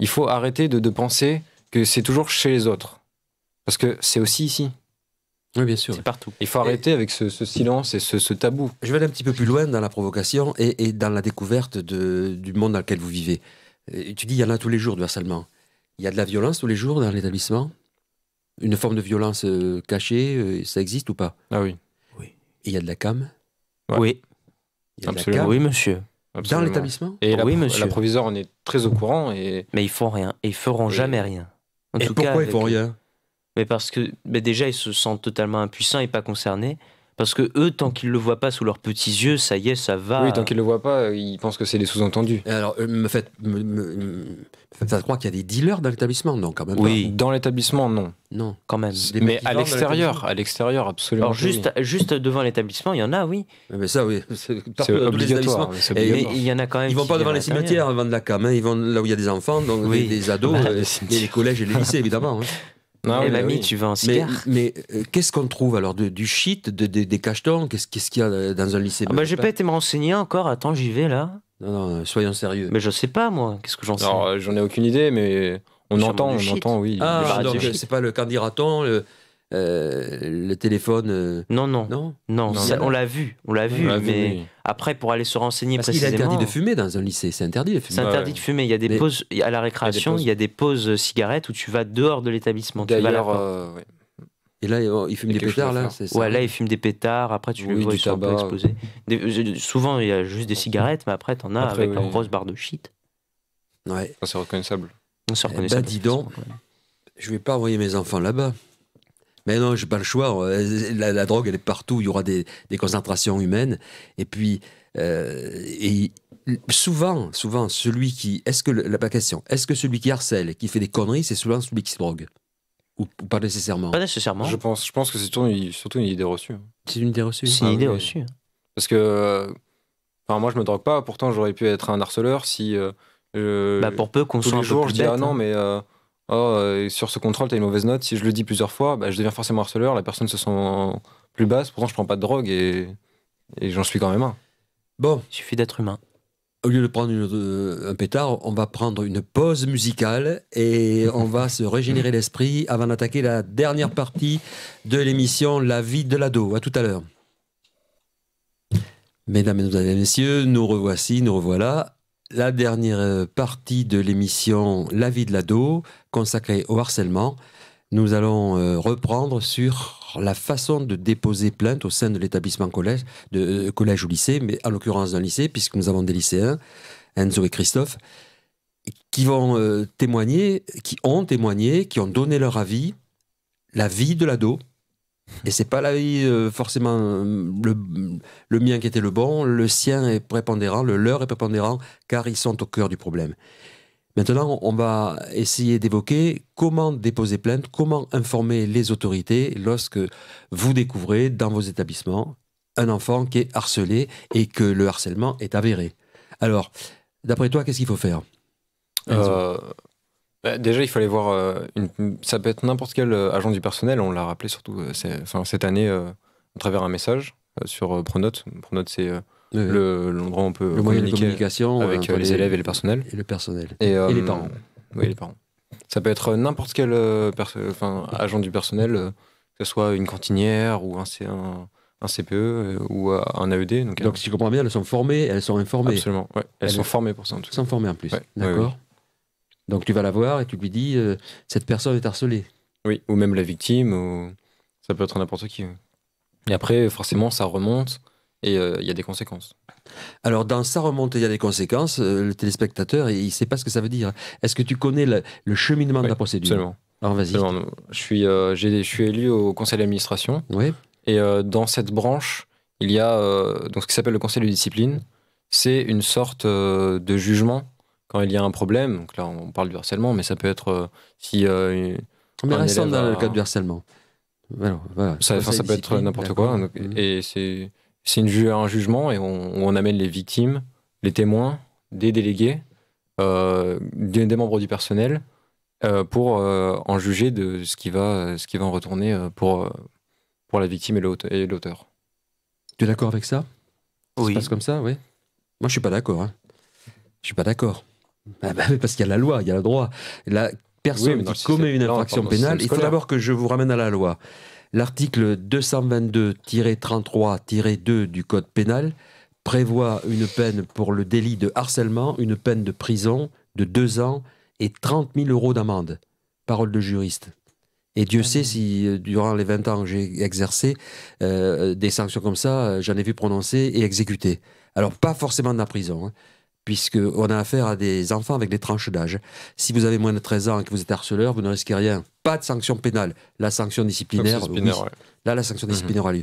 Il faut arrêter de, de penser que c'est toujours chez les autres. Parce que c'est aussi ici. Oui, bien sûr. C'est partout. Il faut arrêter avec ce, ce silence et ce, ce tabou. Je vais aller un petit peu plus loin dans la provocation et, et dans la découverte de- du monde dans lequel vous vivez. Euh, Tu dis, il y en a tous les jours du harcèlement. Il y a de la violence tous les jours dans l'établissement? Une forme de violence euh, cachée, euh, ça existe ou pas? Ah oui. Et il y a de la cam? Ouais. Oui, Il y a de la Absolument. cam? Oui, monsieur. Dans l'établissement Et la, Oui, monsieur. la en est très au courant et Mais ils font rien. Et ils feront Et- jamais rien. En Et tout pourquoi cas, ils font rien? Mais parce que mais déjà, ils se sentent totalement impuissants et pas concernés. Parce que eux, tant qu'ils le voient pas sous leurs petits yeux, ça y est, ça va. oui, tant qu'ils le voient pas, ils pensent que c'est des sous-entendus. Alors, euh, me faites, me, me- me faites croire qu'il y a des dealers dans l'établissement Non, quand même Oui. Dans l'établissement, non. Non. quand même. Mais à l'extérieur, l'établissement à l'extérieur, absolument. Alors oui. juste, juste devant l'établlement, il y en a, oui. Mais ça, oui. C'est obligatoire. il y en a quand même. Ils vont pas devant les cimetières avant de la cam. hein. Ils vont là où il y a des enfants, donc Oui. des, des ados, Bah, euh, les et les collèges et les lycées, évidemment. hein. Non, Eh mamie, oui. tu veux un Mais, cigare mais euh, qu'est-ce qu'on trouve alors de, Du shit, de, de- des cachetons? Qu'est-ce qu'il y a euh, dans un lycée? Ah bah, J'ai pas été me renseigner encore. Attends, j'y vais là. Non, non, euh, soyons sérieux. Mais je sais pas, moi. Qu'est-ce que j'en sais? Alors, euh, j'en ai aucune idée, mais on entend, on shit. entend, oui. ah, donc c'est pas le candidaton, le, euh, le téléphone. euh, Non, non, non non. Non, ça- non. on l'a vu, on l'a vu. Mais oui. après, pour aller se renseigner Parce est précisément. interdit de fumer dans un lycée. C'est interdit de fumer. C'est interdit ouais. de fumer. Il y a des Mais- pauses à la récréation. Il y a des pauses cigarettes où tu vas dehors de l'établissement. D'ailleurs, euh, ouais. Et là, ils fument Il des pétards, là. ça Ouais, là, ils fument des pétards. Après, tu Oui, le vois, ils sont un peu tabac. exposés. Des- euh, souvent, il y a juste des cigarettes, mais après, t'en as Après, avec leur oui. grosse barre de shit. Ouais. Ça, c'est reconnaissable. On se Eh reconnaît ben, ça dis donc. je vais pas envoyer mes enfants là-bas. Mais non, j'ai pas le choix. Euh, La, la drogue, elle est partout. Il y aura des, des concentrations humaines. Et puis, euh, et souvent, souvent, celui qui. Est-ce que la la question Est-ce que celui qui harcèle, qui fait des conneries, c'est souvent celui qui se drogue? Ou, ou pas nécessairement? Pas nécessairement. Je pense, je pense que c'est surtout, une- surtout une idée reçue. C'est une idée reçue. C'est une Ah idée oui. reçue. Parce que. euh, Enfin, moi, je me drogue pas. Pourtant, j'aurais pu être un harceleur si. euh, Bah, pour peu qu'on soit un les peu jours, plus je dis bête, ah non, hein. mais euh, oh, euh, sur ce contrôle, t'as une mauvaise note. Si je le dis plusieurs fois, bah, je deviens forcément harceleur. La personne se sent plus basse. Pourtant, je prends pas de drogue et, et j'en suis quand même un. Bon, Il suffit d'être humain. au lieu de prendre une- euh, un pétard, on va prendre une pause musicale et <laughs> on va se régénérer l'esprit avant d'attaquer la dernière partie de l'émission La vie de l'ado. À tout à l'heure. Mesdames et messieurs, nous revoici, nous revoilà. La dernière euh, partie de l'émission La vie de l'ado, consacrée au harcèlement. Nous allons euh, reprendre sur la façon de déposer plainte au sein de l'établissement collège, de, euh, collège ou lycée, mais en l'occurrence d'un lycée, puisque nous avons des lycéens, Enzo et Christophe, qui vont témoigner, qui ont témoigné, qui ont donné leur avis, la vie de l'ado. Et c'est pas la vie euh, forcément le, le mien qui était le bon, le sien est prépondérant, le leur est prépondérant, car ils sont au cœur du problème. Maintenant, on va essayer d'évoquer comment déposer plainte, comment informer les autorités lorsque vous découvrez dans vos établissements un enfant qui est harcelé et que le harcèlement est avéré. Alors, d'après toi, qu'est-ce qu'il faut faire? Euh, déjà, il fallait voir. euh, une- ça peut être n'importe quel euh, agent du personnel. On l'a rappelé surtout euh, enfin, cette année à travers un message sur Pronote. Pronote, c'est Euh, le- l'endroit où on peut le moyen de communiquer communication avec les élèves et le personnel. et le personnel. Et, euh, les parents. Oui, les parents. Ça peut être n'importe quel enfin, agent du personnel, que ce soit une cantinière ou un, C- un, un CPE ou un AED. Donc, Donc, si je comprends bien, elles sont formées, elles sont informées. absolument. ouais. Elles Elles- sont formées pour ça en tout Elles cas. sont formées en plus. Ouais, D'accord ouais, Donc, tu vas la voir et tu lui dis euh, cette personne est harcelée. Oui, ou même la victime, ou ça peut être n'importe qui. Et après, forcément, ça remonte et euh, il y a des conséquences. Alors, dans ça remonte, il y a des conséquences. euh, le téléspectateur, il ne sait pas ce que ça veut dire. Est-ce que tu connais le, le cheminement de la procédure? Absolument. Alors, vas-y. Je suis, j'ai- je suis élu au conseil d'administration Oui. et dans cette branche, il y a donc ce qui s'appelle le conseil de discipline. C'est une sorte de jugement quand il y a un problème. Donc là, on parle du harcèlement, mais ça peut être euh, si euh, Mais Un restons élève dans le a- cadre du harcèlement. Voilà, voilà. ça, peut être n'importe quoi. Donc, Mhm. Et c'est une ju- un jugement et on, on amène les victimes, les témoins, des délégués, euh, des, des membres du personnel euh, pour euh, en juger de ce qui va, ce qui va en retourner euh, pour, euh, pour la victime et l'aute- et l'auteur. Tu es d'accord avec ça? Ça se passe comme ça, oui? Moi, je suis pas d'accord. Hein. Je suis pas d'accord. Ah bah parce qu'il y a la loi, il y a le droit. La personne Oui, qui commet une infraction pénale, il faut d'abord que je vous ramène à la loi. L'article 222-33-2 du Code pénal prévoit une peine pour le délit de harcèlement, une peine de prison de deux ans et 30 000 euros d'amende. Parole de juriste. Et Dieu sait si, euh, durant les 20 ans que j'ai exercé, euh, des sanctions comme ça, euh, j'en ai vu prononcer et exécuter. Alors, pas forcément de la prison, hein, puisqu'on a affaire à des enfants avec des tranches d'âge. Si vous avez moins de 13 ans et que vous êtes harceleur, vous ne risquez rien. Pas de sanction pénale. La sanction disciplinaire, oui. ouais. Là, la sanction Mhm. disciplinaire a lieu.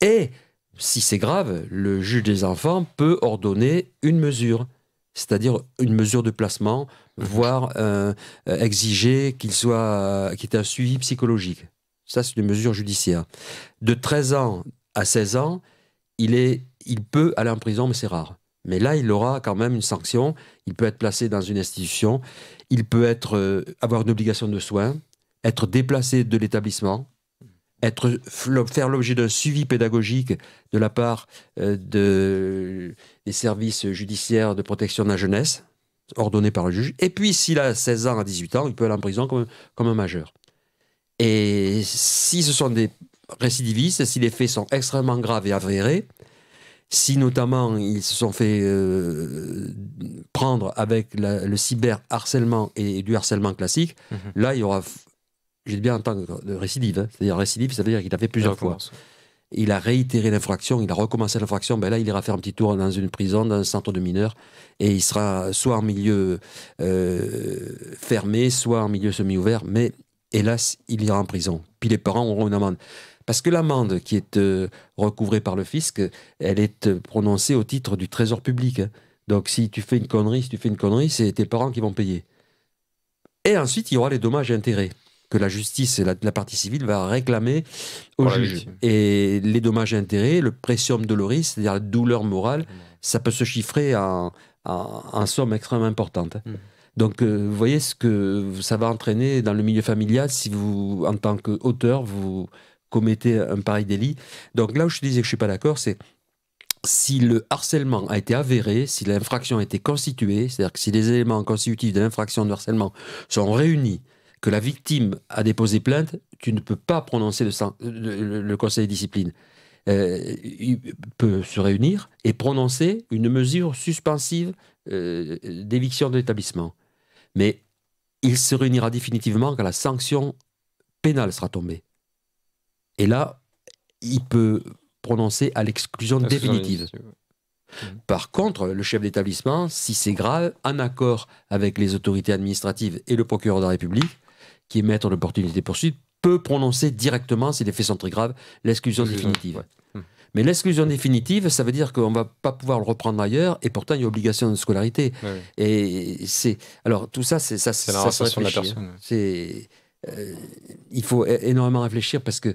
Et si c'est grave, le juge des enfants peut ordonner une mesure, c'est-à-dire une mesure de placement, Mhm. voire euh, euh, exiger qu'il soit, qu'il y ait un suivi psychologique. Ça, c'est une mesure judiciaire. De 13 ans à 16 ans, il, est, il peut aller en prison, mais c'est rare. Mais là, il aura quand même une sanction. Il peut être placé dans une institution. Il peut être, euh, avoir une obligation de soins, être déplacé de l'établissement, faire l'objet d'un suivi pédagogique de la part euh, de, des services judiciaires de protection de la jeunesse, ordonné par le juge. Et puis, s'il a 16 ans à 18 ans, il peut aller en prison comme un majeur. Et si ce sont des récidivistes, si les faits sont extrêmement graves et avérés, si notamment ils se sont fait euh, prendre avec la- le cyberharcèlement et du harcèlement classique, Mhm. là, il y aura, j'ai bien en tant que de récidive, hein. c'est-à-dire récidive, ça veut dire qu'il a fait plusieurs fois. Il a réitéré l'infraction, il a recommencé l'infraction, ben là, il ira faire un petit tour dans une prison, dans un centre de mineurs, et il sera soit en milieu euh, fermé, soit en milieu semi-ouvert, mais hélas, il ira en prison. Puis les parents auront une amende. Parce que l'amende qui est euh, recouvrée par le fisc, elle est euh, prononcée au titre du trésor public. hein. Donc si tu fais une connerie, si tu fais une connerie, c'est tes parents qui vont payer. Et ensuite, il y aura les dommages et intérêts que la justice et la, la partie civile va réclamer au juge. Et les dommages et intérêts, le pressium doloris, c'est-à-dire la douleur morale, ça peut se chiffrer en, en, en somme extrêmement importante. Mhm. Donc, euh, vous voyez ce que ça va entraîner dans le milieu familial si vous, en tant qu'auteur, vous commettez un pareil délit. Donc là où je te disais que je suis pas d'accord, c'est si le harcèlement a été avéré, si l'infraction a été constituée, c'est-à-dire que si les éléments constitutifs de l'infraction de harcèlement sont réunis, que la victime a déposé plainte, tu ne peux pas prononcer le conseil de discipline. Euh, il peut se réunir et prononcer une mesure suspensive euh, d'éviction de l'établissement. Mais il se réunira définitivement quand la sanction pénale sera tombée. Et là, il peut prononcer à l'exclusion définitive. Par contre, le chef d'établissement, si c'est grave, en accord avec les autorités administratives et le procureur de la République, qui est maître de poursuite, peut prononcer directement, si les faits sont très graves, l'exclusion définitive. ouais. Hmm. Mais l'exclusion définitive, ça veut dire qu'on ne va pas pouvoir le reprendre ailleurs, et pourtant il y a obligation de scolarité. Ouais. Et c'est alors tout ça, c'est ça, la ça se réfléchit, hein. C'est euh, il faut énormément réfléchir parce que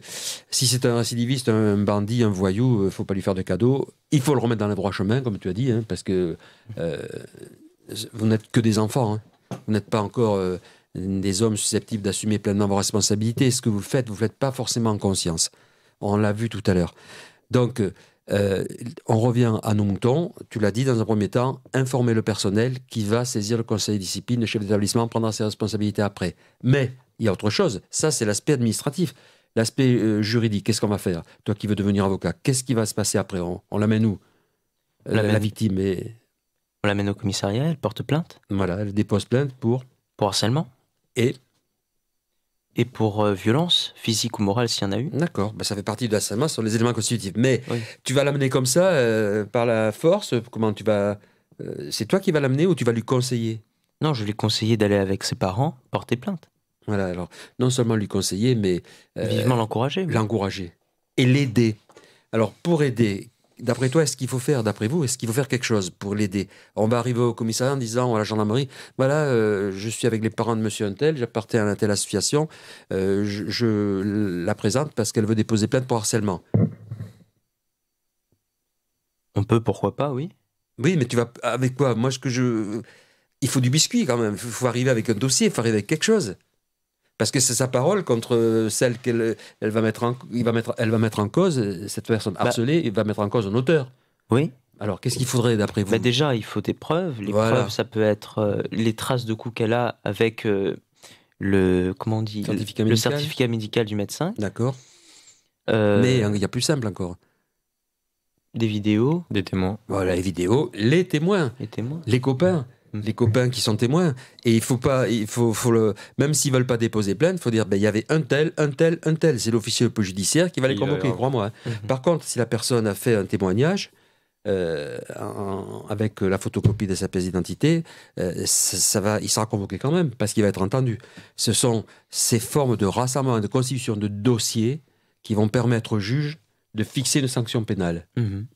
si c'est un récidiviste, un bandit, un voyou, il faut pas lui faire de cadeaux. Il faut le remettre dans le droit chemin, comme tu as dit, hein, parce que euh, vous n'êtes que des enfants. hein. Vous n'êtes pas encore euh, des hommes susceptibles d'assumer pleinement vos responsabilités. Ce que vous faites, vous ne faites pas forcément en conscience. On l'a vu tout à l'heure. Donc, euh, on revient à nos moutons. Tu l'as dit dans un premier temps, informer le personnel qui va saisir le conseil de discipline, le chef d'établissement prendra ses responsabilités après. Mais il y a autre chose. Ça, c'est l'aspect administratif. L'aspect euh, juridique, qu'est-ce qu'on va faire? Toi qui veux devenir avocat, qu'est-ce qui va se passer après? On, on l'amène où? Euh, La, victime, est, On l'amène au commissariat, elle porte plainte? Voilà, elle dépose plainte pour. pour harcèlement? Et et pour euh, violence physique ou morale s'il y en a eu? D'accord, ben, ça fait partie de l'harcèlement sur les éléments constitutifs. Mais Oui. tu vas l'amener comme ça, euh, par la force? Comment tu vas. euh, c'est toi qui vas l'amener ou tu vas lui conseiller? Non, je lui ai conseillé d'aller avec ses parents porter plainte. Voilà, alors, non seulement lui conseiller, mais euh, Vivement l'encourager. l'encourager et l'aider. Alors, pour aider, d'après toi, est-ce qu'il faut faire, d'après vous, est-ce qu'il faut faire quelque chose pour l'aider? On va arriver au commissariat en disant à la gendarmerie voilà, euh, je suis avec les parents de monsieur Untel, j'appartiens à une telle association, euh, je, je la présente parce qu'elle veut déposer plainte pour harcèlement. On peut, pourquoi pas, oui. Oui, mais tu vas avec quoi? Moi, ce que je. Il faut du biscuit quand même. Il faut arriver avec un dossier, il faut arriver avec quelque chose. Parce que c'est sa parole contre celle qu'elle elle va mettre en, il va mettre, elle va mettre en cause, cette personne harcelée, il va mettre en cause un auteur. Oui. Alors, qu'est-ce qu'il faudrait d'après vous? Bah déjà, il faut des preuves. Les Voilà. preuves, ça peut être euh, les traces de coups qu'elle a avec euh, le comment on dit? Certificat le médical. certificat médical du médecin. D'accord. Euh, Mais il y a plus simple encore. des vidéos, Des témoins. Voilà, les vidéos, les témoins, les témoins. les copains. Les copains qui sont témoins. Et il faut pas, il faut, faut le, même s'ils veulent pas déposer plainte, il faut dire, ben, il y avait un tel, un tel, un tel. C'est l'officier judiciaire qui va les convoquer, crois-moi. hein. Par contre, si la personne a fait un témoignage euh, en- avec la photocopie de sa pièce d'identité, euh, ça, ça va, il sera convoqué quand même parce qu'il va être entendu. Ce sont ces formes de rassemblement et de constitution de dossiers qui vont permettre au juge de fixer une sanction pénale Mhm.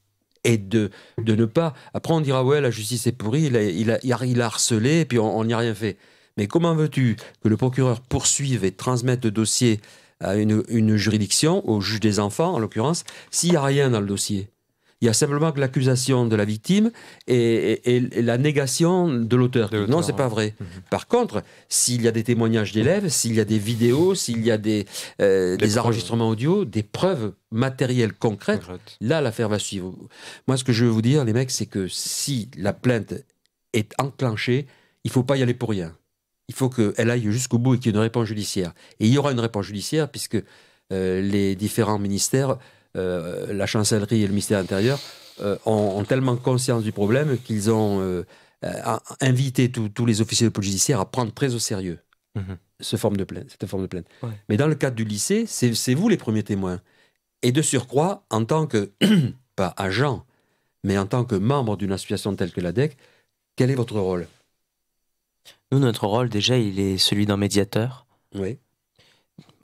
Et de, de ne pas. Après, on dira ouais, la justice est pourrie, il a, il a, il a, harcelé et puis on on n'y a rien fait. Mais comment veux-tu que le procureur poursuive et transmette le dossier à une, une juridiction, au juge des enfants en l'occurrence, s'il n'y a rien dans le dossier? Il y a simplement que l'accusation de la victime et, et- et la négation de l'auteur. Non, c'est pas vrai. Mhm. Par contre, s'il y a des témoignages d'élèves, s'il y a des vidéos, s'il y a des, euh, Des des preuves. enregistrements audio, des preuves matérielles concrètes, Concrètes. là, l'affaire va suivre. Moi, ce que je veux vous dire, les mecs, c'est que si la plainte est enclenchée, il faut pas y aller pour rien. Il faut qu'elle aille jusqu'au bout et qu'il y ait une réponse judiciaire. Et il y aura une réponse judiciaire puisque euh, les différents ministères, euh, la chancellerie et le ministère intérieur, euh, ont, ont tellement conscience du problème qu'ils ont euh, invité tous- les officiers de police judiciaire à prendre très au sérieux Mhm. ce forme de plainte, cette forme de plainte. Ouais. Mais dans le cadre du lycée, c'est c'est vous les premiers témoins. Et de surcroît, en tant que, <coughs> pas agent, mais en tant que membre d'une association telle que l'ADEC, quel est votre rôle? Nous, notre rôle, déjà, il est celui d'un médiateur. Oui.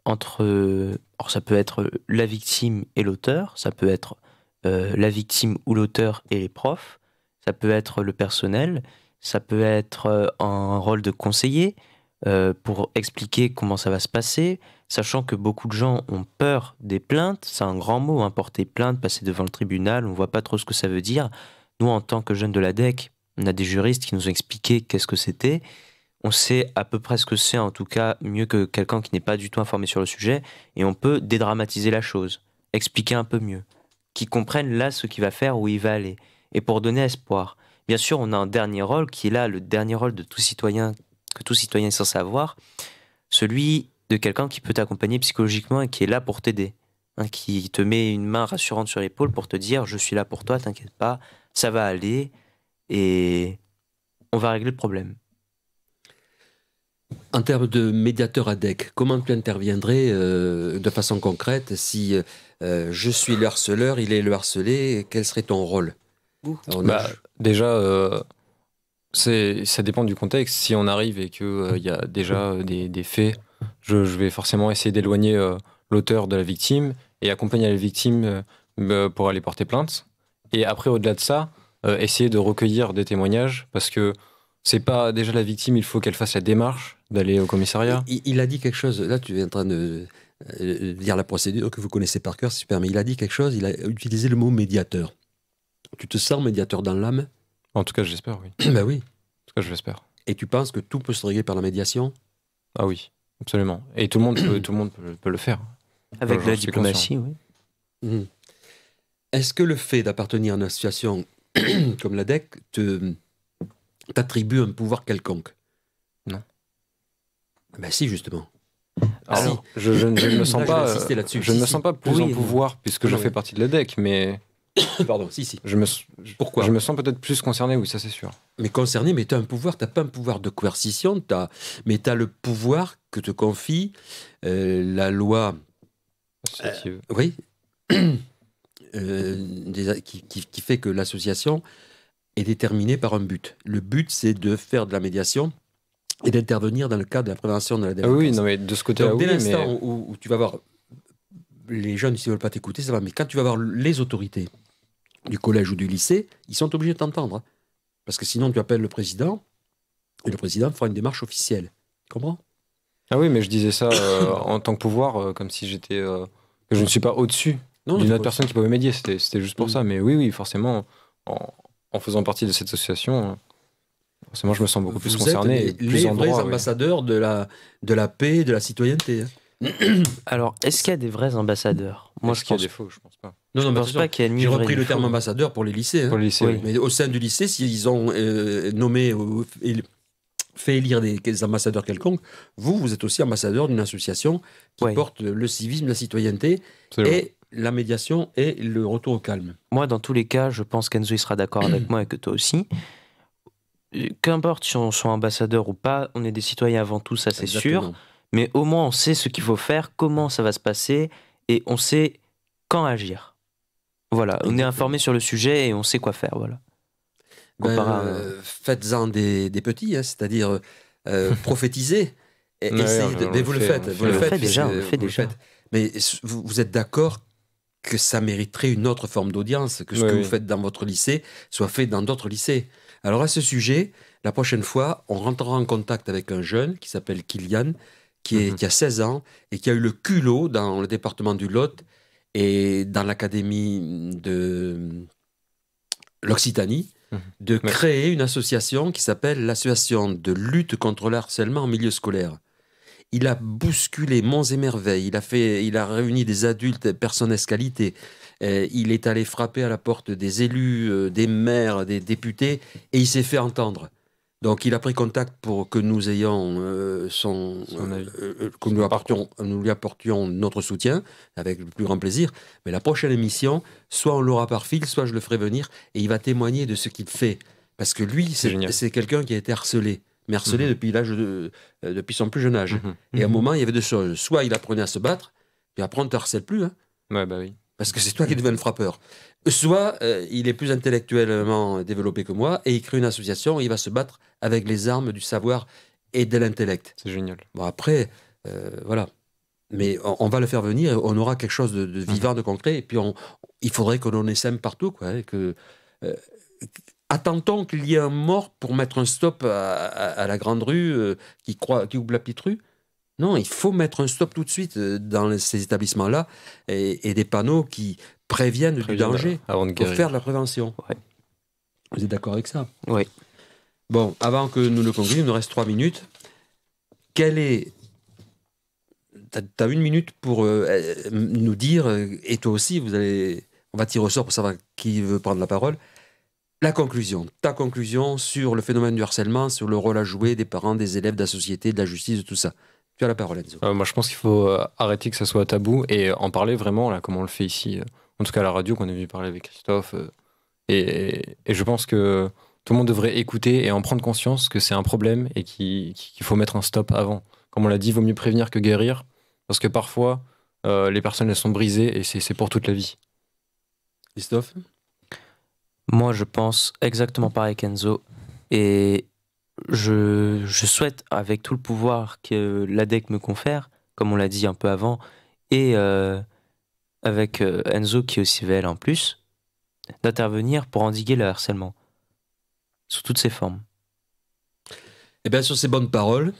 Entre. Ça peut être la victime et l'auteur, ça peut être euh, la victime ou l'auteur et les profs, ça peut être le personnel, ça peut être euh, un rôle de conseiller euh, pour expliquer comment ça va se passer, sachant que beaucoup de gens ont peur des plaintes. C'est un grand mot, hein, porter plainte, passer devant le tribunal, on voit pas trop ce que ça veut dire. Nous, en tant que jeunes de la DEC, on a des juristes qui nous ont expliqué qu'est-ce que c'était. On sait à peu près ce que c'est, en tout cas mieux que quelqu'un qui n'est pas du tout informé sur le sujet, et on peut dédramatiser la chose, expliquer un peu mieux, qui comprennent là ce qu'il va faire, où il va aller, et pour donner espoir. Bien sûr, on a un dernier rôle qui est là, le dernier rôle de tout citoyen, que tout citoyen est censé avoir, celui de quelqu'un qui peut t'accompagner psychologiquement et qui est là pour t'aider, hein, qui te met une main rassurante sur l'épaule pour te dire je suis là pour toi, t'inquiète pas, ça va aller et on va régler le problème. En termes de médiateur ADEC, comment tu interviendrais euh, de façon concrète si euh, je suis le harceleur, il est le harcelé, quel serait ton rôle? Bah, Déjà, euh, ça dépend du contexte. Si on arrive et qu'il y a déjà des, faits, je, vais forcément essayer d'éloigner l'auteur de la victime et accompagner la victime pour aller porter plainte. Et après, au-delà de ça, essayer de recueillir des témoignages parce que c'est pas déjà la victime, il faut qu'elle fasse la démarche d'aller au commissariat? Il, a dit quelque chose, là tu es en train de euh, dire la procédure que vous connaissez par cœur, c'est super, mais il a dit quelque chose, il a utilisé le mot médiateur. Tu te sens médiateur dans l'âme? En tout cas, j'espère, oui. <clears throat> ben oui. En tout cas, je l'espère. Et tu penses que tout peut se régler par la médiation? Ah oui, absolument. Et tout le monde peut, tout le, monde peut, le faire. Avec la diplomatie, oui. Mmh. Est-ce que le fait d'appartenir à une association <clears throat> comme la DEC te t'attribue un pouvoir quelconque? Ben si, justement. Alors, je, je, ne me sens pas, je ne me sens pas plus en pouvoir puisque je fais partie de l'EDEC, mais <coughs> Pardon, si, si. Je me, Pourquoi Je me sens peut-être plus concerné, oui, ça c'est sûr. Mais concerné, mais tu as un pouvoir, tu n'as pas un pouvoir de coercition, as, mais tu as le pouvoir que te confie euh, la loi. Euh, oui. <coughs> Euh, qui, qui, fait que l'association est déterminé par un but. Le but, c'est de faire de la médiation et d'intervenir dans le cadre de la prévention de la délinquance. oui, non, mais de ce côté-là, Dès l'instant où, tu vas voir les jeunes, s'ils ne veulent pas t'écouter, ça va. Mais quand tu vas voir les autorités du collège ou du lycée, ils sont obligés de t'entendre. Hein. Parce que sinon, tu appelles le président et le président fera une démarche officielle. Tu comprends? Ah oui, mais je disais ça euh, en tant que pouvoir, euh, comme si j'étais. Euh, que je ne suis pas au-dessus d'une autre personne qui pouvait médier. C'était juste pour ça. Mais oui, oui, forcément, en faisant partie de cette association, forcément, je me sens beaucoup plus concerné. Les, plus les vrais ambassadeurs de, la, de la paix de la citoyenneté. Hein. <clears throat> Alors, est-ce qu'il y a des vrais ambassadeurs? Moi, je pense. qu'il y a des faux? Je pense pas. Non, non, pense pas qu'il y a J'ai repris le terme ambassadeur pour les lycées. Hein. Pour les lycées Mais au sein du lycée, s'ils ont euh, nommé ou fait élire des, ambassadeurs quelconques, vous, vous êtes aussi ambassadeur d'une association qui porte le civisme, la citoyenneté et la médiation et le retour au calme. Moi, dans tous les cas, je pense qu'Enzo sera d'accord avec <clears throat> moi et que toi aussi. Qu'importe si on soit ambassadeur ou pas, on est des citoyens avant tout, ça c'est sûr. Mais au moins, on sait ce qu'il faut faire, comment ça va se passer, et on sait quand agir. Voilà, on est informé sur le sujet et on sait quoi faire. Voilà. Ben, euh, faites-en des, petits, hein, c'est-à-dire euh, <laughs> prophétiser. Et mais vous le faites, vous le faites déjà, on le fait déjà. Mais vous êtes d'accord que ça mériterait une autre forme d'audience, que ce que vous faites dans votre lycée soit fait dans d'autres lycées? Alors à ce sujet, la prochaine fois, on rentrera en contact avec un jeune qui s'appelle Kylian, qui, est, mhm. qui a 16 ans et qui a eu le culot dans le département du Lot et dans l'académie de l'Occitanie mhm. de créer une association qui s'appelle l'association de lutte contre le harcèlement en milieu scolaire il a bousculé monts et merveilles. Il a, fait, il a réuni des adultes, personnes qualité. Euh, il est allé frapper à la porte des élus, euh, des maires, des députés, et il s'est fait entendre. Donc il a pris contact pour que nous ayons euh, son, que nous, apportions, nous lui apportions notre soutien avec le plus grand plaisir. Mais la prochaine émission, soit on l'aura par fil, soit je le ferai venir et il va témoigner de ce qu'il fait. Parce que lui, c'est quelqu'un qui a été harcelé mais harcelé mhm. depuis, l'âge de, euh, depuis son plus jeune âge. Mhm. Et à un mhm. moment, il y avait deux choses. Soit il apprenait à se battre, et après on ne te harcèle plus. Hein. Ouais, bah oui. Parce que c'est toi qui deviens le frappeur. Soit euh, il est plus intellectuellement développé que moi, et il crée une association, et il va se battre avec les armes du savoir et de l'intellect. C'est génial. Bon, après, euh, voilà. mais on, va le faire venir, on aura quelque chose de, vivant, de concret, et puis on, il faudrait qu'on en essaime partout, quoi, et que... Euh, attend-on qu'il y ait un mort pour mettre un stop à, la grande rue euh, qui, croit, qui ouvre la petite rue Non, il faut mettre un stop tout de suite euh, dans ces établissements-là et, des panneaux qui préviennent du danger avant de pour faire de la prévention. Vous êtes d'accord avec ça? Oui. Bon, avant que nous le concluions, il nous reste trois minutes. Quelle est tu as, une minute pour euh, nous dire, et toi aussi, vous allez, on va tirer au sort pour savoir qui veut prendre la parole. La conclusion, ta conclusion sur le phénomène du harcèlement, sur le rôle à jouer des parents, des élèves, de la société, de la justice, de tout ça. Tu as la parole, Enzo. Euh, moi, je pense qu'il faut euh, arrêter que ça soit tabou et en parler vraiment, là, comme on le fait ici, euh, en tout cas à la radio, qu'on est venu parler avec Christophe. Et, je pense que tout le monde devrait écouter et en prendre conscience que c'est un problème et qu'il faut mettre un stop avant. Comme on l'a dit, il vaut mieux prévenir que guérir, parce que parfois, les personnes, elles sont brisées et c'est pour toute la vie. Christophe? Moi, je pense exactement pareil qu'Enzo. Et je, souhaite, avec tout le pouvoir que l'ADEC me confère, comme on l'a dit un peu avant, et euh, avec euh, Enzo qui est aussi VL en plus, d'intervenir pour endiguer le harcèlement, sous toutes ses formes. Et eh bien, sur ces bonnes paroles,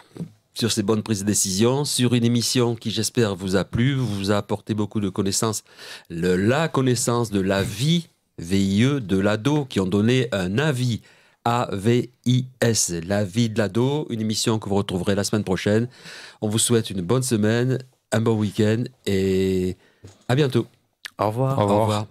sur ces bonnes prises de décision, sur une émission qui, j'espère, vous a plu, vous a apporté beaucoup de connaissances, la connaissance de la vie VIE de l'ado qui ont donné un avis AVIS, l'avis de l'ado, une émission que vous retrouverez la semaine prochaine. On vous souhaite une bonne semaine, un bon week-end et à bientôt. Au revoir. Au revoir.